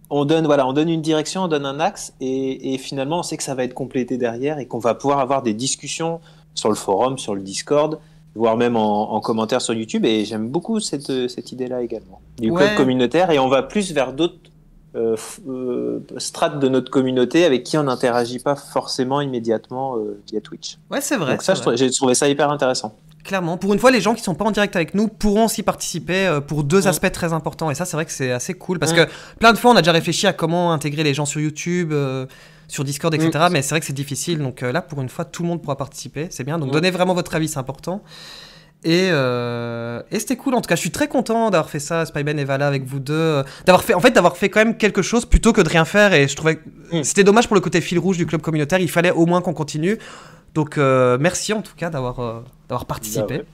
on donne, voilà, on donne une direction, on donne un axe, et, et finalement, on sait que ça va être complété derrière et qu'on va pouvoir avoir des discussions sur le forum, sur le Discord, voire même en, en commentaire sur YouTube. Et j'aime beaucoup cette, euh, cette idée-là également du Ouais. club communautaire. Et on va plus vers d'autres euh, euh, strates de notre communauté avec qui on n'interagit pas forcément immédiatement euh, via Twitch. Ouais, c'est vrai. Donc ça, vrai. j'ai trouvé ça hyper intéressant. Clairement. Pour une fois, les gens qui sont pas en direct avec nous pourront aussi participer euh, pour deux Mm. aspects très importants. Et ça, c'est vrai que c'est assez cool parce Mm. que plein de fois, on a déjà réfléchi à comment intégrer les gens sur YouTube. euh, sur Discord, etc. Mm. Mais c'est vrai que c'est difficile. Donc euh, là, pour une fois, tout le monde pourra participer. C'est bien. Donc donnez vraiment votre avis, c'est important. Et, euh, et c'était cool. En tout cas, je suis très content d'avoir fait ça, Spyben et Vala, avec vous deux. D'avoir fait, en fait, d'avoir fait quand même quelque chose plutôt que de rien faire. Et je trouvais que Mm. c'était dommage pour le côté fil rouge du club communautaire. Il fallait au moins qu'on continue. Donc euh, merci en tout cas d'avoir euh, d'avoir participé. Bah ouais.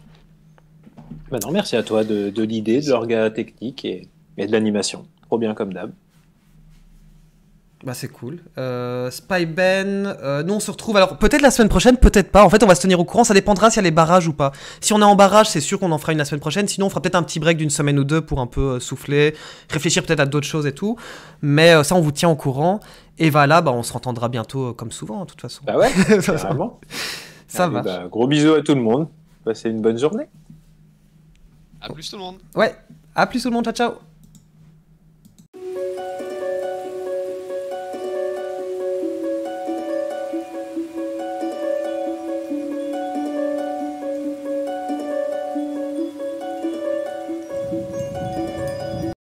Bah non, merci à toi de, de l'idée, de l'orga technique et, et de l'animation. Trop bien comme d'hab. Bah c'est cool. Euh, Spyben, euh, nous on se retrouve alors peut-être la semaine prochaine, peut-être pas. En fait on va se tenir au courant, ça dépendra s'il y a les barrages ou pas. Si on est en barrage, c'est sûr qu'on en fera une la semaine prochaine. Sinon on fera peut-être un petit break d'une semaine ou deux pour un peu euh, souffler, réfléchir peut-être à d'autres choses et tout. Mais euh, ça on vous tient au courant. Et voilà, bah on se entendra bientôt comme souvent de toute façon. Bah ouais, (laughs) ça carrément. ça Allez, va. bah, gros bisous à tout le monde. Passez une bonne journée. A plus tout le monde Ouais. À plus tout le monde, ciao ciao.